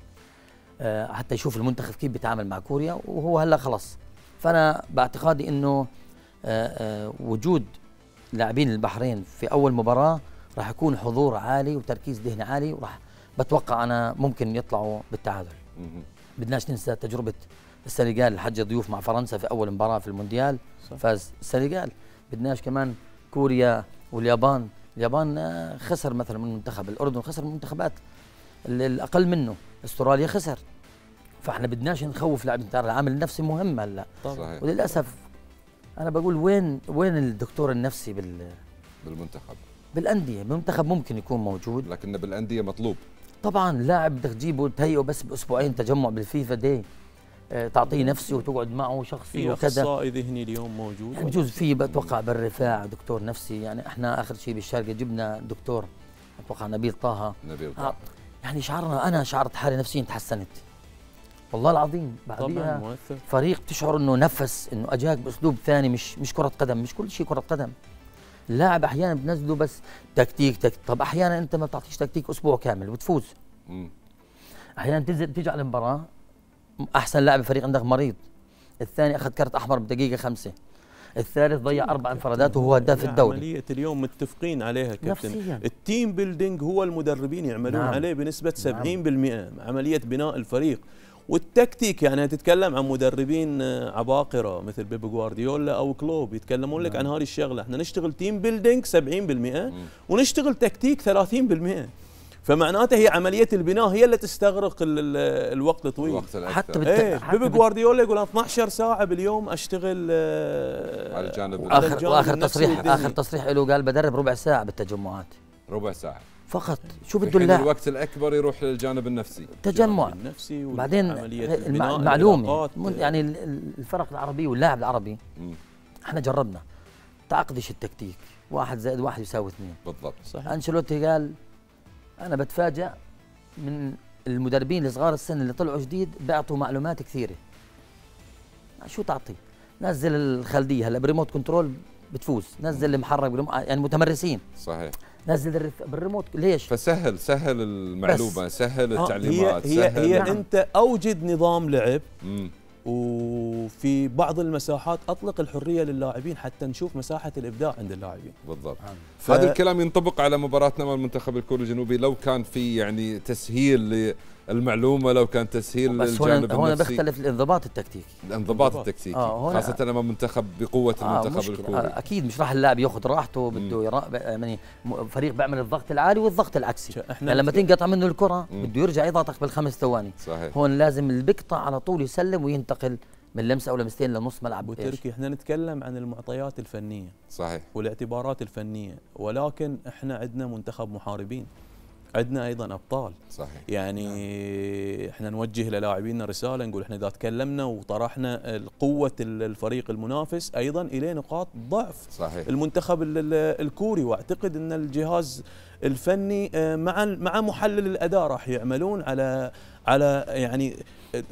آه حتى يشوف المنتخب كيف بيتعامل مع كوريا وهو هلأ خلص فأنا باعتقادي إنه وجود لاعبين البحرين في أول مباراة راح يكون حضور عالي وتركيز ذهني عالي وراح بتوقع أنا ممكن يطلعوا بالتعادل. بدناش ننسى تجربة السنغال الحج ضيوف مع فرنسا في أول مباراة في المونديال. صح. فاز السنغال. بدناش كمان كوريا واليابان. اليابان آه، خسر مثلا من المنتخب. الأردن خسر من المنتخبات. الأقل منه. أستراليا خسر. فاحنا بدناش نخوف لاعبين ترى العامل النفسي مهم هلأ. صحيح. وللأسف أنا بقول وين وين الدكتور النفسي بال بالمنتخب. بالأندية؟ بالمنتخب ممكن يكون موجود. لكن بالأندية مطلوب. طبعا لاعب بدك تجيبه تهيئه بس بأسبوعين تجمع بالفيفا دي آه، تعطيه نفسي وتقعد معه شخصي في وكذا. اخصائي ذهني اليوم موجود. يعني بجوز في بتوقع بالرفاع دكتور نفسي. يعني إحنا آخر شيء بالشارقة جبنا دكتور أتوقع نبيل طه. نبيل آه طه يعني شعرنا أنا شعرت حالي نفسيا تحسنت. والله العظيم طبعا بعديها مؤثر. فريق بتشعر إنه نفس إنه أجاك بأسلوب ثاني مش مش كرة قدم مش كل شيء كرة قدم. اللاعب أحيانا بنزله بس تكتيك تك... طب أحيانا أنت ما بتعطيش تكتيك أسبوع كامل وتفوز. أحيانا تنزل تيجي على المباراه أحسن لاعب الفريق عندك مريض. الثاني أخذ كرت أحمر بدقيقة خمسة. الثالث ضيع أربع انفرادات وهو هداف هي الدوري. عملية اليوم متفقين عليها كابتن. نفسياً. ال team building هو المدربين يعملون نعم. نعم. عليه بنسبة 70% عملية بناء الفريق. والتكتيك يعني تتكلم عن مدربين آه، عباقرة مثل بيب جوارديولا أو كلوب يتكلمون لك عن هذه الشغلة. إحنا نشتغل team building 70% ونشتغل تكتيك 30% فمعناته هي عملية البناء هي اللي تستغرق ال- ال- الوقت الطويل الوقت حتى بالت... إيه حتى بيب جوارديولا يقول 12 ساعة باليوم أشتغل آه، على الجانب وآخر النفسي تصريح. آخر تصريح له قال بدرب ربع ساعة بالتجمعات. ربع ساعة. فقط. شو بده اللاعب الوقت الأكبر يروح للجانب النفسي. تجمع. النفسي بعدين المعلومه يعني ال- ال- الفرق العربيه واللاعب العربي. مم. إحنا جربنا. تعقدش التكتيك. واحد زائد واحد يساوي اثنين. بالضبط. صحيح. أنشيلوتي قال أنا بتفاجأ من المدربين الصغار السن اللي طلعوا جديد بيعطوا معلومات كثيرة. شو تعطي؟ نزل الخلدية. هلا ب remote control بتفوز. نزل المحرك يعني متمرسين. صحيح. نزل الرف... بالريموت. ليش؟ فسهل سهل المعلومة سهل آه، التعليمات هي هي, سهل هي نعم. أنت أوجد نظام لعب مم. وفي بعض المساحات أطلق الحرية للاعبين حتى نشوف مساحة الإبداع عند اللاعبين. بالضبط. ف- هذا الكلام ينطبق على مباراتنا مع المنتخب الكوري الجنوبي لو كان في يعني تسهيل للمعلومه لو كان تسهيل بس للجانب هون هون النفسي. بيختلف الانضباط التكتيكي. الانضباط انضباط. التكتيكي. آه، هنا- خاصة امام منتخب بقوة آه المنتخب. الكوري. آه أكيد مش راح اللاعب ياخذ راحته بده يرا... يعني فريق بيعمل الضغط العالي والضغط العكسي. إحنا يعني لما تنقطع منه الكرة مم. بده يرجع يضغطك بالخمس ثواني. صحيح. هون لازم اللي بيقطع على طول يسلم وينتقل من لمسة أو لمستين لنص ملعب ابو إيش؟ تركي إحنا نتكلم عن المعطيات الفنية صحيح. والاعتبارات الفنية. ولكن إحنا عندنا منتخب محاربين. عندنا أيضا أبطال. صحيح. يعني إحنا نوجه للاعبينا رسالة نقول إحنا إذا تكلمنا وطرحنا قوة الفريق المنافس أيضا إليه نقاط ضعف صحيح. المنتخب ال- ال- الكوري. وأعتقد إن الجهاز الفني آه، مع مع محلل الأداء راح يعملون على على يعني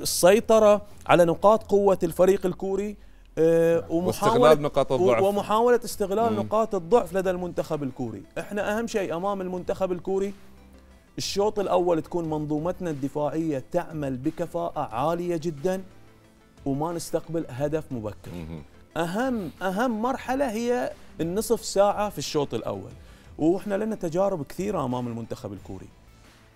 السيطرة على نقاط قوة الفريق الكوري آه، واستغلال نقاط الضعف. ومحاولة استغلال مم. نقاط الضعف لدى المنتخب الكوري. إحنا أهم شيء أمام المنتخب الكوري الشوط الأول تكون منظومتنا الدفاعية تعمل بكفاءة عالية جدا وما نستقبل هدف مبكر. أهم أهم مرحلة هي النصف ساعة في الشوط الأول. وإحنا لنا تجارب كثيرة أمام المنتخب الكوري.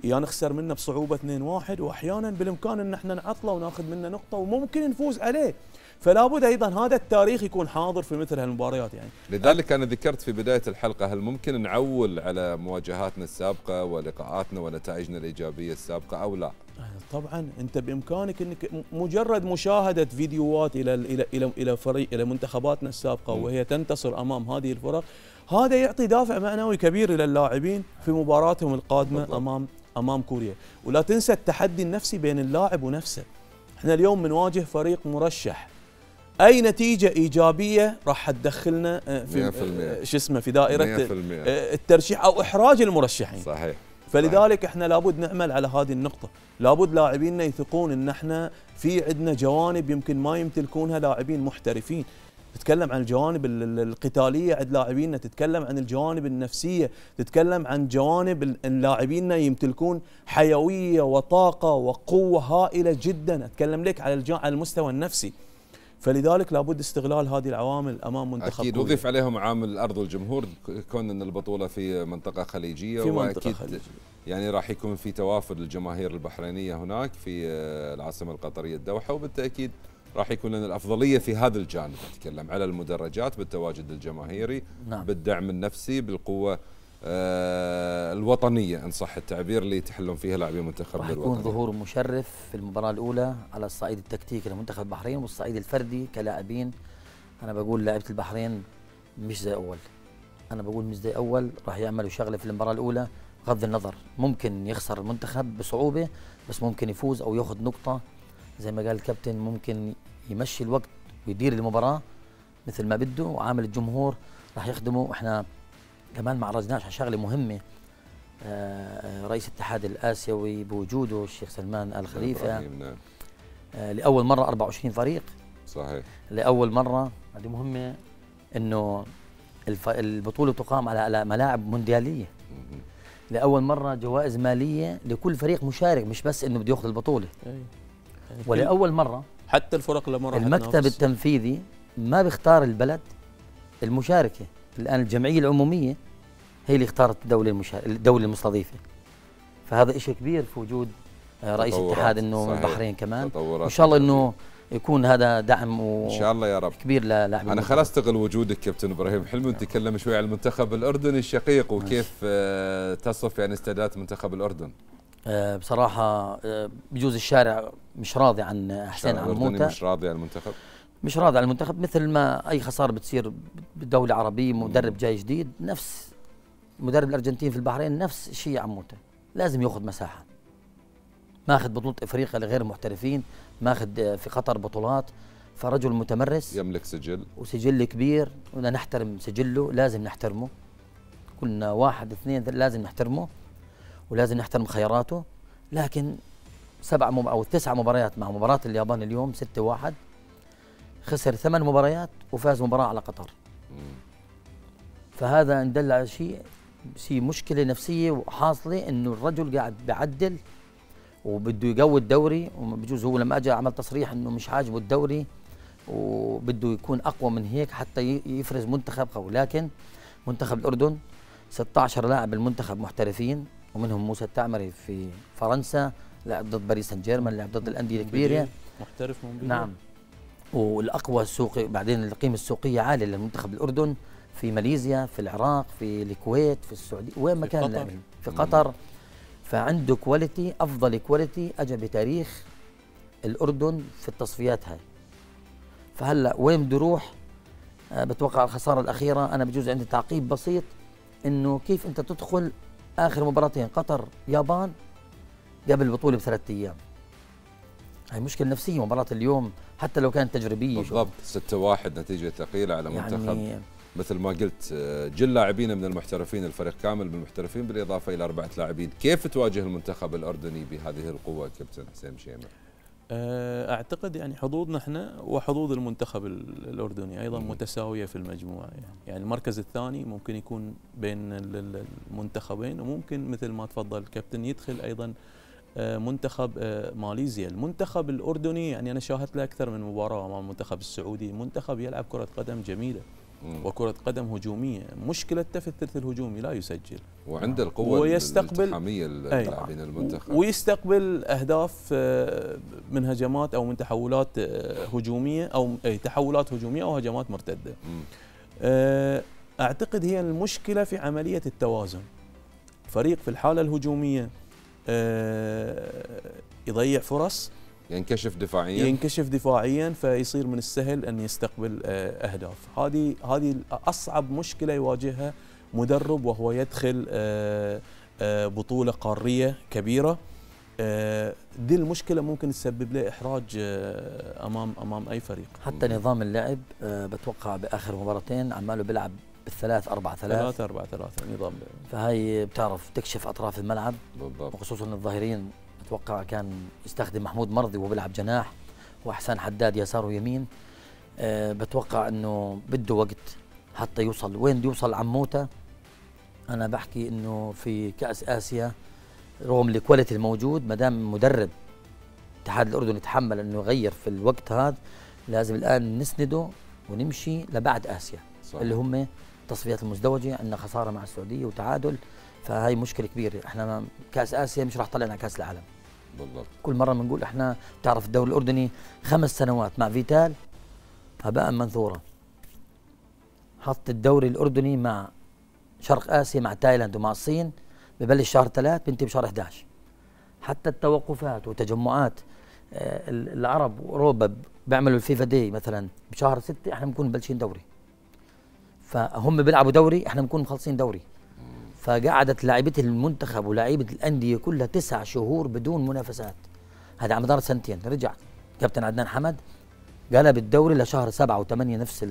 يا نخسر منه بصعوبة 2-1 واحيانا بالإمكان إن إحنا نعطله وناخذ منه نقطة وممكن نفوز عليه. فلا بد أيضا هذا التاريخ يكون حاضر في مثل هالمباريات يعني لذلك أنا ذكرت في بداية الحلقة هل ممكن نعول على مواجهاتنا السابقة ولقاءاتنا ونتائجنا الإيجابية السابقة أو لا؟ طبعا أنت بإمكانك إنك مجرد مشاهدة فيديوهات إلى إلى إلى إلى فريق إلى منتخباتنا السابقة. وهي تنتصر أمام هذه الفرق هذا يعطي دافع معنوي كبير إلى اللاعبين في مباراتهم القادمة بالضبط. أمام أمام كوريا ولا تنسى التحدي النفسي بين اللاعب ونفسه إحنا اليوم بنواجه فريق مرشح أي نتيجة إيجابية راح تدخلنا آه، في 100%. آه، شو اسمه في دائرة 100% آه، الترشيح أو إحراج المرشحين. صحيح. فلذلك إحنا لابد نعمل على هذه النقطة. لابد لاعبينا يثقون إن إحنا في عندنا جوانب يمكن ما يمتلكونها لاعبين محترفين. تتكلم عن الجوانب ال- ال- القتالية عند لاعبينا تتكلم عن الجوانب النفسية تتكلم عن جوانب لاعبينا يمتلكون حيوية وطاقة وقوة هائلة جدا. أتكلم لك على على المستوى النفسي. فلذلك لابد استغلال هذه العوامل أمام منتخب أكيد. وضيف عليهم عامل الأرض والجمهور كون أن البطولة في منطقة خليجية في منطقة وأكيد خليجية. يعني راح يكون في توافد الجماهير البحرينية هناك في آه، العاصمة القطرية الدوحة وبالتأكيد راح يكون لنا الأفضلية في هذا الجانب اتكلم على المدرجات بالتواجد الجماهيري نعم بالدعم النفسي بالقوة الوطنية إن صح التعبير اللي يتحلون فيها لاعبي المنتخب راح يكون ظهور مشرف في المباراة الأولى على الصعيد التكتيكي لمنتخب البحرين والصعيد الفردي كلاعبين. أنا بقول لاعيبة البحرين مش زي أول. أنا بقول مش زي أول راح يعملوا شغلة في المباراة الأولى بغض النظر. ممكن يخسر المنتخب بصعوبة بس ممكن يفوز أو ياخذ نقطة. زي ما قال الكابتن ممكن يمشي الوقت ويدير المباراة مثل ما بده وعامل الجمهور راح يخدمه. وإحنا كمان ما عرجناش على شغلة مهمة آه، رئيس الاتحاد الآسيوي بوجوده الشيخ سلمان آل خليفة. نعم. آه، لأول مرة 24 فريق. صحيح. لأول مرة هذه مهمة إنه الف... البطولة تقام على على ملاعب مونديالية. لأول مرة جوائز مالية لكل فريق مشارك مش بس إنه بده ياخذ البطولة. أي. ولأول مرة حتى الفرق اللي مرة المكتب التنفيذي ما بيختار البلد المشاركة. الآن الجمعية العمومية هي اللي اختارت الدولة المشا... الدولة المستضيفة. فهذا شيء كبير في وجود آه، رئيس. الاتحاد إنه صحيح. البحرين كمان. وإن شاء الله إنه يكون هذا دعم و... إن شاء الله يا رب. كبير للاعبين أنا. خلاص استغل وجودك كابتن إبراهيم. حلمي نتكلم شوي عن المنتخب الأردني الشقيق وكيف آه، تصف يعني استعدادات منتخب الأردن؟ آه، بصراحة آه، بجوز الشارع مش راضي عن حسين عموتة. مش راضي عن المنتخب؟ مش راضي عن المنتخب مثل ما أي خسارة بتصير بدولة عربية مدرب جاي جديد نفس مدرب الأرجنتين في البحرين نفس الشيء عموتة لازم ياخذ مساحة. ماخذ بطولة إفريقيا لغير محترفين ماخذ في قطر بطولات فرجل متمرس. يملك سجل. وسجل كبير بدنا نحترم سجله لازم نحترمه. كلنا واحد اثنين لازم نحترمه ولازم نحترم خياراته. لكن سبع مب... أو تسع مباريات مع مباراة اليابان اليوم ستة واحد. خسر ثمان مباريات وفاز مباراة على قطر. فهذا إن دل على شيء شيء مشكلة نفسية وحاصلة إنه الرجل قاعد بيعدل وبده يقوي الدوري وبجوز هو لما اجى عمل تصريح إنه مش عاجبه الدوري وبده يكون أقوى من هيك حتى يفرز منتخب قوي. لكن منتخب الأردن 16 لاعب بالمنتخب محترفين ومنهم موسى التعمري في فرنسا لعب ضد باريس سان جيرمان لعب ضد الأندية الكبيرة. محترف من نعم. والأقوى السوقي بعدين القيمة السوقية عالية للمنتخب الأردن في ماليزيا في العراق في الكويت في السعودية وين ما في كان قطر. لاعبين في قطر. فعنده quality أفضل quality اجى بتاريخ الأردن في التصفيات هاي. فهلأ وين بده يروح آه بتوقع الخسارة الأخيرة. أنا بجوز عندي تعقيب بسيط إنه كيف أنت تدخل آخر مباراتين قطر يابان قبل البطوله بثلاث أيام. هاي مشكلة نفسية مباراة اليوم حتى لو كانت تجريبية شوف. بالضبط 6 1 نتيجة ثقيلة على منتخب يعني مثل ما قلت آه، جل لاعبين من المحترفين الفريق كامل من المحترفين بالإضافة إلى أربعة لاعبين كيف تواجه المنتخب الأردني بهذه القوة كابتن حسين شيمه آه، أعتقد يعني حظوظنا إحنا وحظوظ المنتخب ال- الأردني أيضا مم. متساوية في المجموعة يعني, يعني المركز الثاني ممكن يكون بين ال- ال- المنتخبين وممكن مثل ما تفضل الكابتن يدخل أيضا منتخب آه، ماليزيا. المنتخب الأردني يعني أنا شاهدت له أكثر من مباراة امام المنتخب السعودي. منتخب يلعب كرة قدم جميلة مم. وكرة قدم هجومية. مشكلته في الثلث الهجومي لا يسجل. وعنده القوة ويستقبل- الالتحامية للاعبين المنتخب. ويستقبل أهداف آه، من هجمات أو من تحولات آه، هجومية أو أي تحولات هجومية أو هجمات. آه، أعتقد هي المشكلة في عملية التوازن. فريق في الحالة الهجومية آه، يضيع فرص ينكشف دفاعيا. ينكشف دفاعيا فيصير من السهل أن يستقبل آه، أهداف. هذه هذه أصعب مشكلة يواجهها مدرب وهو يدخل آه، آه، بطولة قارية كبيرة. آه، دي المشكلة ممكن تسبب له إحراج آه، أمام أمام أي فريق. حتى نظام اللعب آه بتوقع بآخر مباراتين عماله بيلعب بالثلاث أربعة ثلاث. ثلاثة أربعة ثلاثة نظام. فهي بتعرف تكشف أطراف الملعب بالضبط. وخصوصا الظاهرين. أتوقع كان يستخدم محمود مرضي وهو بيلعب جناح وأحسان حداد يسار ويمين. أه بتوقع إنه بده وقت حتى يوصل. وين بده يوصل؟ عموته أنا بحكي إنه في كأس آسيا رغم الكواليتي الموجود ما دام مدرب اتحاد الأردن يتحمل إنه يغير في الوقت هذا لازم الآن نسنده ونمشي لبعد آسيا صح. اللي هم تصفيات المزدوجة عندنا خسارة مع السعودية وتعادل فهي مشكلة كبيرة. إحنا كأس آسيا مش راح طلعنا كأس العالم. بالضبط. كل مرة بنقول إحنا بتعرف الدوري الأردني خمس سنوات مع فيتال هباء منثورا حط الدوري الأردني مع شرق آسيا مع تايلاند ومع الصين ببلش شهر ثلاث بينتهي بشهر 11 حتى التوقفات وتجمعات آه، ال- العرب وأوروبا بيعملوا الفيفا day مثلا بشهر ستة إحنا بنكون مبلشين دوري. فهم بيلعبوا دوري إحنا بنكون مخلصين دوري. فقعدت لاعيبه المنتخب ولاعيبه الأندية كلها تسع شهور بدون منافسات. هذا على مدار سنتين. رجع كابتن عدنان حمد قلب الدوري لشهر سبعة وثمانية نفس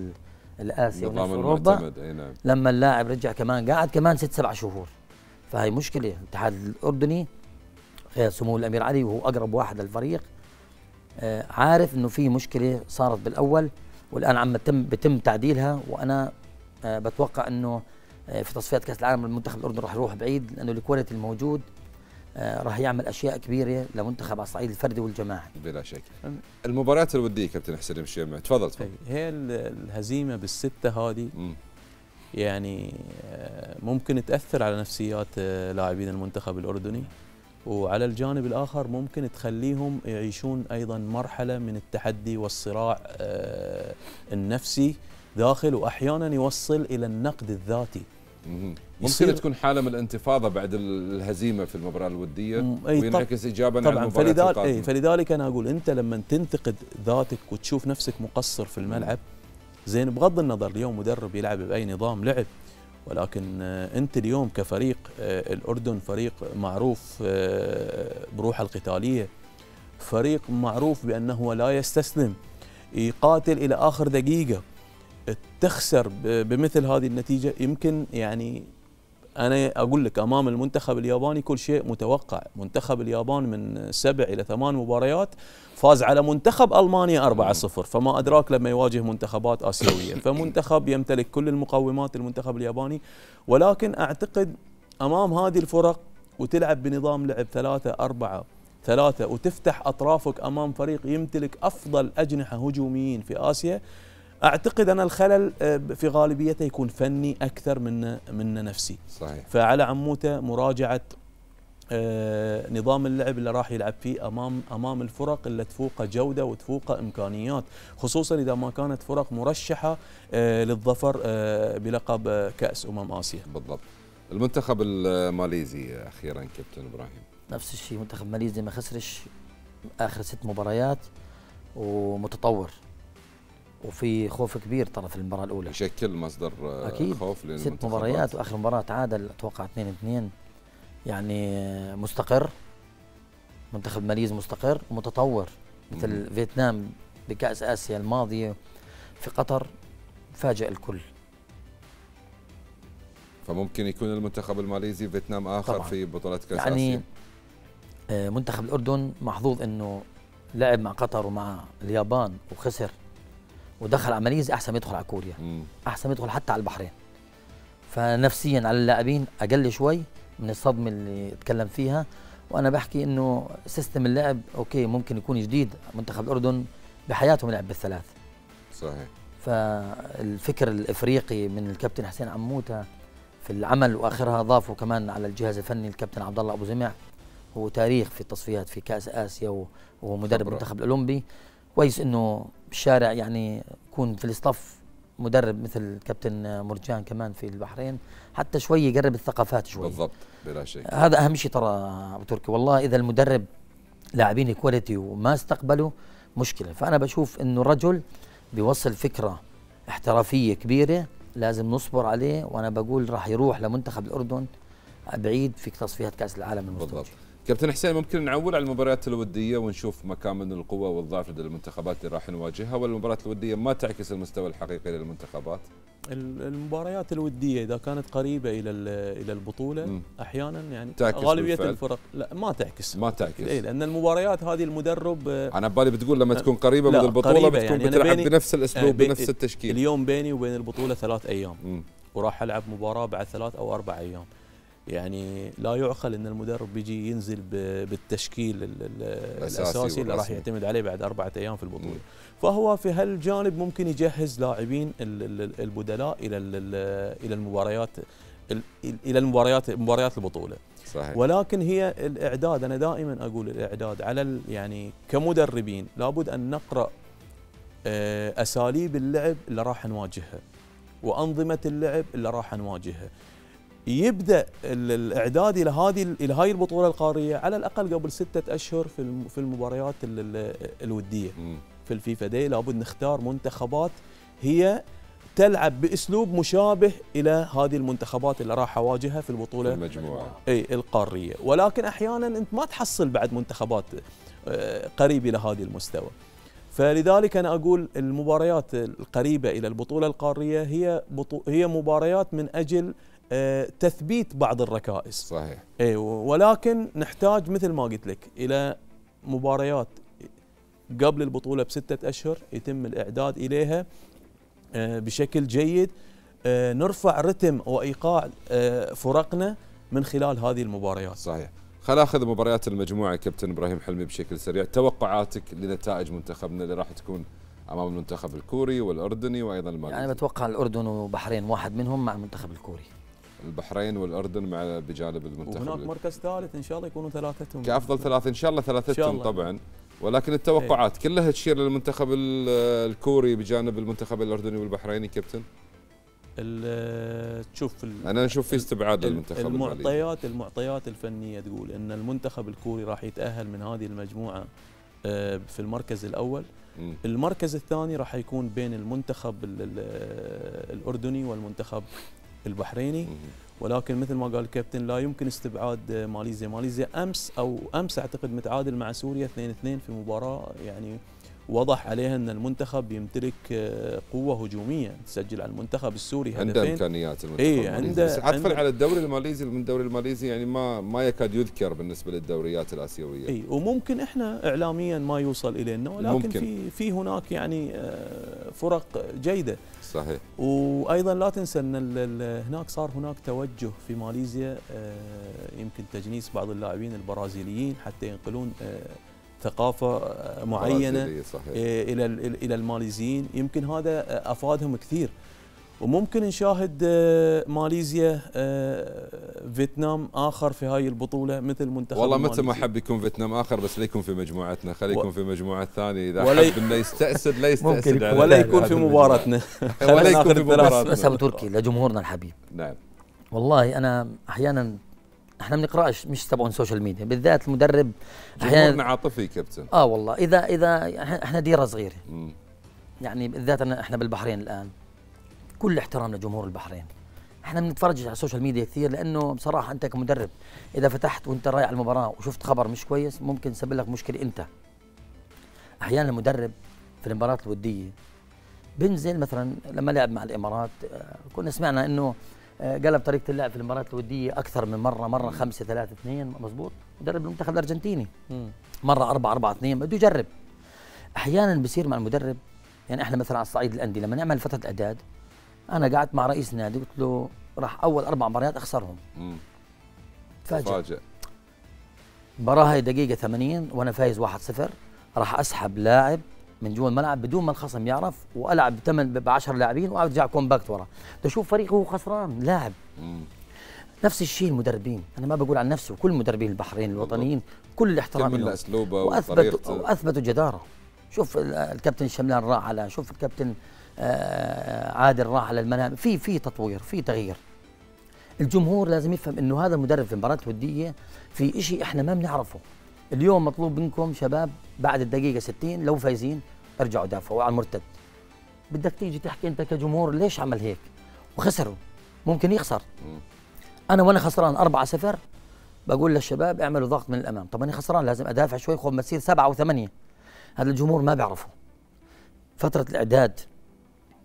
الاسيا ونفس أوروبا. نعم. لما اللاعب رجع كمان قعد كمان ست سبع شهور. فهي مشكلة. الاتحاد الأردني سمو الأمير علي وهو أقرب واحد للفريق. آه عارف إنه في مشكلة صارت بالأول والآن عم بتم بتم تعديلها وأنا بتوقع إنه آه في تصفيات كأس العالم المنتخب الأردني راح يروح بعيد لأنه الكواليتي الموجود آه، راح يعمل أشياء كبيرة لمنتخب على الصعيد الفردي والجماعي. بلا شك. المباريات الوديه كابتن حسين مشيمة تفضل تفضل. هي الهزيمة بالستة هذه يعني آه، ممكن تأثر على نفسيات آه، لاعبين المنتخب الأردني وعلى الجانب الآخر ممكن تخليهم يعيشون أيضا مرحلة من التحدي والصراع النفسي داخل وأحيانا يوصل إلى النقد الذاتي. ممكن تكون حالة من الانتفاضة بعد الهزيمة في المباراة الودية وينعكس ايجابا طبعا. على فلذلك اي فلذلك أنا أقول أنت لما تنتقد ذاتك وتشوف نفسك مقصر في الملعب زين بغض النظر اليوم مدرب يلعب بأي نظام لعب ولكن آه، أنت اليوم كفريق آه، الأردن فريق معروف آه، بروحه القتالية فريق معروف بأنه لا يستسلم يقاتل إلى آخر دقيقة. تخسر بمثل هذه النتيجة يمكن يعني أنا أقول لك أمام المنتخب الياباني كل شيء متوقع. منتخب اليابان من سبع إلى ثمان مباريات فاز على منتخب ألمانيا 4-0 فما أدراك لما يواجه منتخبات آسيوية. فمنتخب يمتلك كل المقومات المنتخب الياباني ولكن أعتقد أمام هذه الفرق وتلعب بنظام لعب ثلاثة أربعة ثلاثة وتفتح أطرافك أمام فريق يمتلك أفضل أجنحة هجوميين في آسيا أعتقد أن الخلل آه، في غالبيته يكون فني أكثر من من نفسي. صحيح. فعلى عموته مراجعة آه، نظام اللعب اللي راح يلعب فيه أمام أمام الفرق اللي تفوقه جودة وتفوقه إمكانيات. خصوصا إذا ما كانت فرق مرشحة آه، للظفر بلقب كأس أمم آسيا. بالضبط. المنتخب الماليزي أخيرا كابتن إبراهيم. نفس الشيء منتخب ماليزي ما خسرش آخر ست مباريات ومتطور. وفي خوف كبير ترى في المباراة الأولى. يشكل مصدر آه، أكيد. خوف ست مباريات وآخر مباراة تعادل أتوقع 2 2 يعني مستقر. منتخب ماليزيا مستقر ومتطور مثل مم. فيتنام بكأس آسيا الماضيه في قطر فاجئ الكل. فممكن يكون المنتخب الماليزي فيتنام آخر طبعا. في بطولات كأس يعني آسيا. يعني منتخب الأردن محظوظ إنه لعب مع قطر ومع اليابان وخسر. ودخل على ماليزيا أحسن ما يدخل على كوريا. أحسن ما يدخل حتى على البحرين. فنفسيا على اللاعبين أقل شوي من الصدمة اللي تكلم فيها. وأنا بحكي إنه system اللعب okay ممكن يكون جديد منتخب الأردن بحياتهم لعب بالثلاث. صحيح. فالفكر الإفريقي من الكابتن حسين عموتة في العمل وآخرها ضافوا كمان على الجهاز الفني الكابتن عبد الله أبو زمع هو تاريخ في التصفيات في كأس آسيا وهو مدرب المنتخب الأولمبي. كويس إنه بالشارع يعني يكون في الاصطف مدرب مثل كابتن مرجان كمان في البحرين حتى شوي يقرب الثقافات شوي. بالضبط بلا شك. هذا أهم شيء ترى أبو تركي. والله إذا المدرب لاعبين كواليتي وما استقبلوا مشكلة. فأنا بشوف إنه رجل بيوصل فكرة احترافية كبيرة لازم نصبر عليه وأنا بقول راح يروح لمنتخب الأردن بعيد في تصفيات كأس العالم المستوى بالضبط. كابتن حسين ممكن نعول على المباريات الودية ونشوف مكان من القوة والضعف لدى المنتخبات اللي راح نواجهها ولا المباريات الودية ما تعكس المستوى الحقيقي للمنتخبات؟ المباريات الودية إذا كانت قريبة إلى إلى البطولة م. أحيانا يعني غالبية بالفعل. الفرق لا ما تعكس ما تعكس إيه لأن المباريات هذه المدرب أنا ببالي بتقول لما تكون قريبة من البطولة بتكون يعني بتلعب بنفس الأسلوب آه بنفس التشكيل اليوم بيني وبين البطولة ثلاث أيام م. وراح ألعب مباراة بعد ثلاث أو أربع أيام يعني لا يعقل إن المدرب بيجي ينزل بالتشكيل الأساسي اللي راح يعتمد عليه بعد أربعة أيام في البطولة. فهو في هالجانب ممكن يجهز لاعبين البدلاء إلى إلى المباريات إلى المباريات مباريات البطولة. صحيح. ولكن هي الإعداد أنا دائما أقول الإعداد على يعني كمدربين لابد أن نقرأ آه، أساليب اللعب اللي راح نواجهها وأنظمة اللعب اللي راح نواجهها. يبدأ الإعداد إلى هذه إلى هاي البطولة القارية على الأقل قبل ستة أشهر في في المباريات الودية. في الفيفا دي لابد نختار منتخبات هي تلعب بأسلوب مشابه إلى هذه المنتخبات اللي راح أواجهها في البطولة المجموعة. إي القارية. ولكن أحيانا أنت ما تحصل بعد منتخبات آه، قريبه إلى هذه المستوى. فلذلك أنا أقول المباريات القريبة إلى البطولة القارية هي هي مباريات من أجل تثبيت بعض الركائز. صحيح. اي ولكن نحتاج مثل ما قلت لك إلى مباريات قبل البطولة بستة أشهر يتم الإعداد إليها آه، بشكل جيد. آه، نرفع رتم وإيقاع آه، فرقنا من خلال هذه المباريات. صحيح. خل آخذ مباريات المجموعة كابتن إبراهيم حلمي بشكل سريع. توقعاتك لنتائج منتخبنا اللي راح تكون أمام المنتخب الكوري والأردني وأيضا الماليزي يعني بتوقع الأردن وبحرين واحد منهم مع المنتخب الكوري. البحرين والأردن مع بجانب المنتخب. وهناك مركز ثالث إن شاء الله يكونوا ثلاثتهم. كأفضل ثلاثة إن شاء الله ثلاثتهم. طبعا. ولكن التوقعات كلها تشير للمنتخب ال- الكوري بجانب المنتخب الأردني والبحريني كابتن؟ تشوف أنا أشوف في استبعاد للمنتخب المعطيات المعطيات الفنية تقول إن المنتخب الكوري راح يتأهل من هذه المجموعة آه، في المركز الأول. مم. المركز الثاني راح يكون بين المنتخب ال- ال- الأردني والمنتخب البحريني. ولكن مثل ما قال الكابتن لا يمكن استبعاد ماليزيا ماليزيا أمس أو أمس أعتقد متعادل مع سوريا 2-2 في مباراة يعني وضح عليها أن المنتخب يمتلك آه، قوة هجومية تسجل على المنتخب السوري عنده هدفين إمكانيات المنتخب إيه، الماليزي. عنده- بس عطفا عنده- على الدوري الماليزي من الدوري الماليزي يعني ما ما يكاد يذكر بالنسبة للدوريات الآسيوية اي وممكن إحنا اعلاميا ما يوصل إلينا ولكن ممكن. في في هناك يعني آه، فرق جيدة صحيح. وأيضا لا تنسى أن هناك صار هناك توجه في ماليزيا آه، يمكن تجنيس بعض اللاعبين البرازيليين حتى ينقلون آه، ثقافة آه، معينة صحيح. إلى ال- إلى الماليزيين. يمكن هذا أفادهم كثير. وممكن نشاهد آه، ماليزيا آه، فيتنام آخر في هاي البطولة مثل منتخب والله متى ما. حب يكون فيتنام آخر بس لا يكون في مجموعتنا خليه و- يكون في مجموعة ثانية إذا ولا ي- حب إنه يستأسد لا ممكن يستأسد يكون. على ولا يكون في. مباراتنا ولا يكون في. مباراتنا. بس أبو تركي لجمهورنا الحبيب نعم والله أنا أحيانا إحنا بنقراش مش تبعون ال social media بالذات المدرب جمهورنا أحيانا عاطفي كابتن آه والله اذا إذا إحنا- إحنا ديرة صغيرة مم. يعني بالذات إحنا بالبحرين الآن كل احترام لجمهور البحرين. إحنا بنتفرج على السوشيال ميديا كثير لأنه بصراحة أنت كمدرب إذا فتحت وأنت رايح على المباراة وشفت خبر مش كويس ممكن يسبب لك مشكلة أنت. أحيانا المدرب في المباريات الودية بينزل مثلا لما لعب مع الإمارات آه، كنا سمعنا إنه آه، قلب طريقه اللعب في المباريات الودية أكثر من مرة مرة 5 3 2 مزبوط مدرب المنتخب الأرجنتيني. مرة 4 4 2 بده يجرب. أحيانا بصير مع المدرب يعني إحنا مثلا على الصعيد الأندي لما نعمل فترة اعداد أنا قعدت مع رئيس النادي قلت له راح أول أربع مباريات أخسرهم. تفاجئ فاجئ المباراه هاي دقيقة 80 وأنا فايز 1-0 راح أسحب لاعب من جوا الملعب بدون ما الخصم يعرف وألعب بثمان ب 10 لاعبين وأرجع compact ورا. بدي أشوف فريقي هو خسران لاعب. نفس الشيء المدربين. أنا ما بقول عن نفسي وكل مدربين البحرين الوطنيين كل الاحترام لهم. واثبتوا وأثبتوا جدارة. شوف ال- الكابتن شملان راح على شوف الكابتن عادل راح على المنام في في تطوير في تغيير. الجمهور لازم يفهم إنه هذا المدرب في المباراه الودية في شيء إحنا ما بنعرفه. اليوم مطلوب منكم شباب بعد الدقيقة 60 لو فايزين ارجعوا دافعوا على المرتد. بدك تيجي تحكي أنت كجمهور ليش عمل هيك؟ وخسروا. ممكن يخسر. أنا وأنا خسران 4 0 بقول للشباب اعملوا ضغط من الأمام. طب أنا خسران لازم أدافع شوي خذ ما تصير سبعة وثمانية. هذا الجمهور ما بيعرفه. فترة الإعداد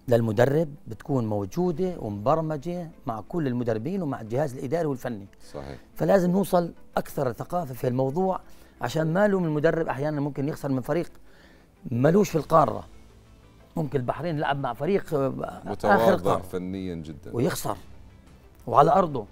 للمدرب بتكون موجودة ومبرمجة مع كل المدربين ومع الجهاز الإداري والفني. صحيح. فلازم نوصل أكثر ثقافة في الموضوع عشان ما لوم المدرب أحيانا ممكن يخسر من فريق ملوش في القارة. ممكن البحرين لعب مع فريق آه، متواضع القارة فنيا جدا. ويخسر. وعلى أرضه.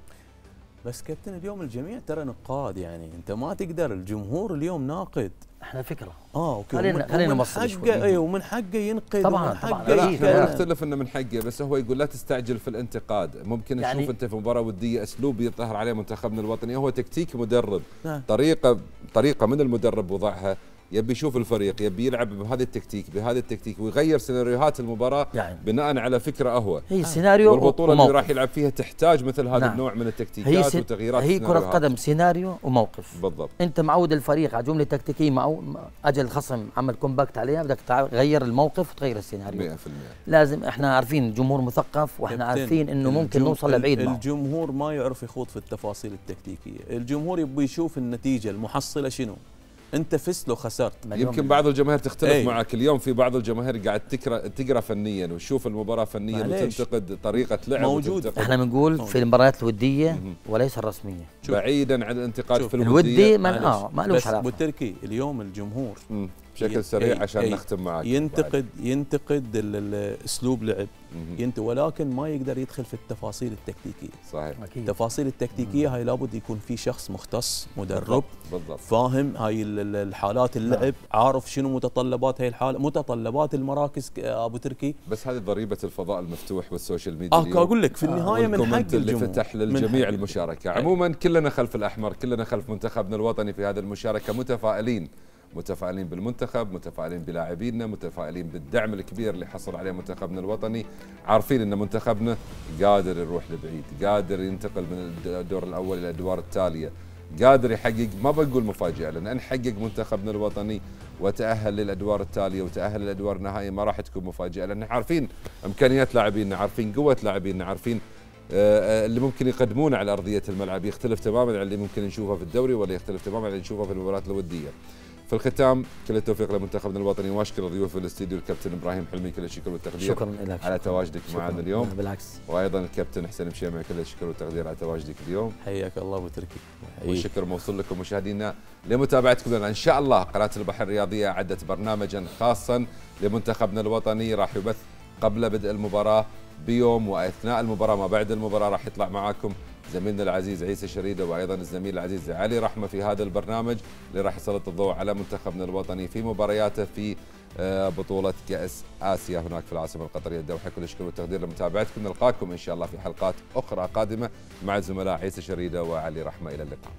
بس كابتن اليوم الجميع ترى نقاد يعني انت ما تقدر الجمهور اليوم ناقد إحنا فكرة آه أوكي خلينا- خلينا شوي. حقه اي ومن حقه ينقد طبعاً، ومن طبعاً. حقه لا ما لا. نختلف إنه من حقه بس هو يقول لا تستعجل في الانتقاد ممكن يعني- نشوف أنت في مباراة ودية أسلوب يظهر عليه منتخبنا الوطني هو تكتيك مدرب نعم. طريقه طريقة من المدرب وضعها يبي يشوف الفريق يبي يلعب بهذا التكتيك بهذا التكتيك ويغير سيناريوهات المباراة يعني. بناء على فكرة هو هي سيناريو والبطولة اللي وموقف. راح يلعب فيها تحتاج مثل هذا نعم. النوع من هي التكتيكات سي... وتغييرات هي كرة السيناريوهات. قدم سيناريو وموقف بالضبط أنت معود الفريق على جملة تكتيكية معو... اجى الخصم عمل compact عليها بدك تغير الموقف وتغير السيناريو 100% لازم إحنا عارفين جمهور مثقف وإحنا عارفين إنه ممكن الجم- نوصل لبعيد معه الجمهور ما يعرف يخوض في التفاصيل التكتيكية الجمهور يبي يشوف النتيجة المحصلة شنو انت فزت لو خسرت يمكن بعض الجماهير تختلف أي. معك اليوم في بعض الجماهير قاعد تقرا تقرأ فنيا وتشوف المباراة فنيا. وتنتقد طريقة لعب موجود. إحنا بنقول. في المباريات الودية وليس الرسمية شوف. بعيدا عن الانتقاد شوف. في الودية الودي ما آه ما لهوش بس علاقة بالتركي اليوم الجمهور مم. بشكل سريع عشان أي. نختم معك. بعد. ينتقد ينتقد ال- ال- اسلوب لعب. ينت ولكن ما يقدر يدخل في التفاصيل التكتيكية. صحيح. أكيد. التفاصيل التكتيكية هاي لابد يكون في شخص مختص مدرب بالضبط بالضبط. فاهم هاي ال- ال- الحالات اللعب عارف شنو متطلبات هاي الحالة متطلبات المراكز أبو تركي. بس هذه ضريبة الفضاء المفتوح وال social media. آه. أقول لك في النهاية من حق اللي الجمهور. فتح للجميع المشاركة. عموما كلنا خلف الأحمر كلنا خلف منتخبنا الوطني في هذه المشاركة متفائلين. متفائلين بالمنتخب متفائلين بلاعبينا متفائلين بالدعم الكبير اللي حصل عليه منتخبنا الوطني عارفين إن منتخبنا قادر يروح لبعيد قادر ينتقل من الدور الأول إلى الأدوار التالية قادر يحقق ما بقول مفاجأة لأن أن حقق منتخبنا الوطني وتأهل للأدوار التالية وتأهل للأدوار النهائية ما راح تكون مفاجأة لأن عارفين إمكانيات لاعبينا عارفين قوة لاعبينا عارفين آه، آه، اللي ممكن يقدمونه على أرضية الملعب يختلف تماما عن اللي ممكن نشوفه في الدوري ولا يختلف تماما عن اللي نشوفه في المباريات الودية. في الختام كل التوفيق لمنتخبنا الوطني واشكر ضيوف في الاستديو الكابتن إبراهيم حلمي كل الشكر والتقدير شكرا لك. على تواجدك. معنا اليوم. بالعكس. وأيضا الكابتن حسين مشيمع كل الشكر والتقدير على تواجدك اليوم. حياك الله أبو تركي. والشكر موصول لكم مشاهدينا لمتابعتكم لنا إن شاء الله قناة البحر الرياضية اعدت برنامجا خاصا لمنتخبنا الوطني. راح يبث قبل بدء المباراة بيوم وأثناء المباراة. ما بعد المباراة راح يطلع معاكم زميلنا العزيز عيسى شريده وأيضا الزميل العزيز علي رحمة في هذا البرنامج اللي راح يسلط الضوء على منتخبنا الوطني في مبارياته في آه، بطولة كأس آسيا هناك في العاصمة القطرية الدوحة. كل الشكر والتقدير لمتابعتكم. نلقاكم إن شاء الله في حلقات أخرى قادمة مع الزملاء عيسى شريدة وعلي رحمة. إلى اللقاء.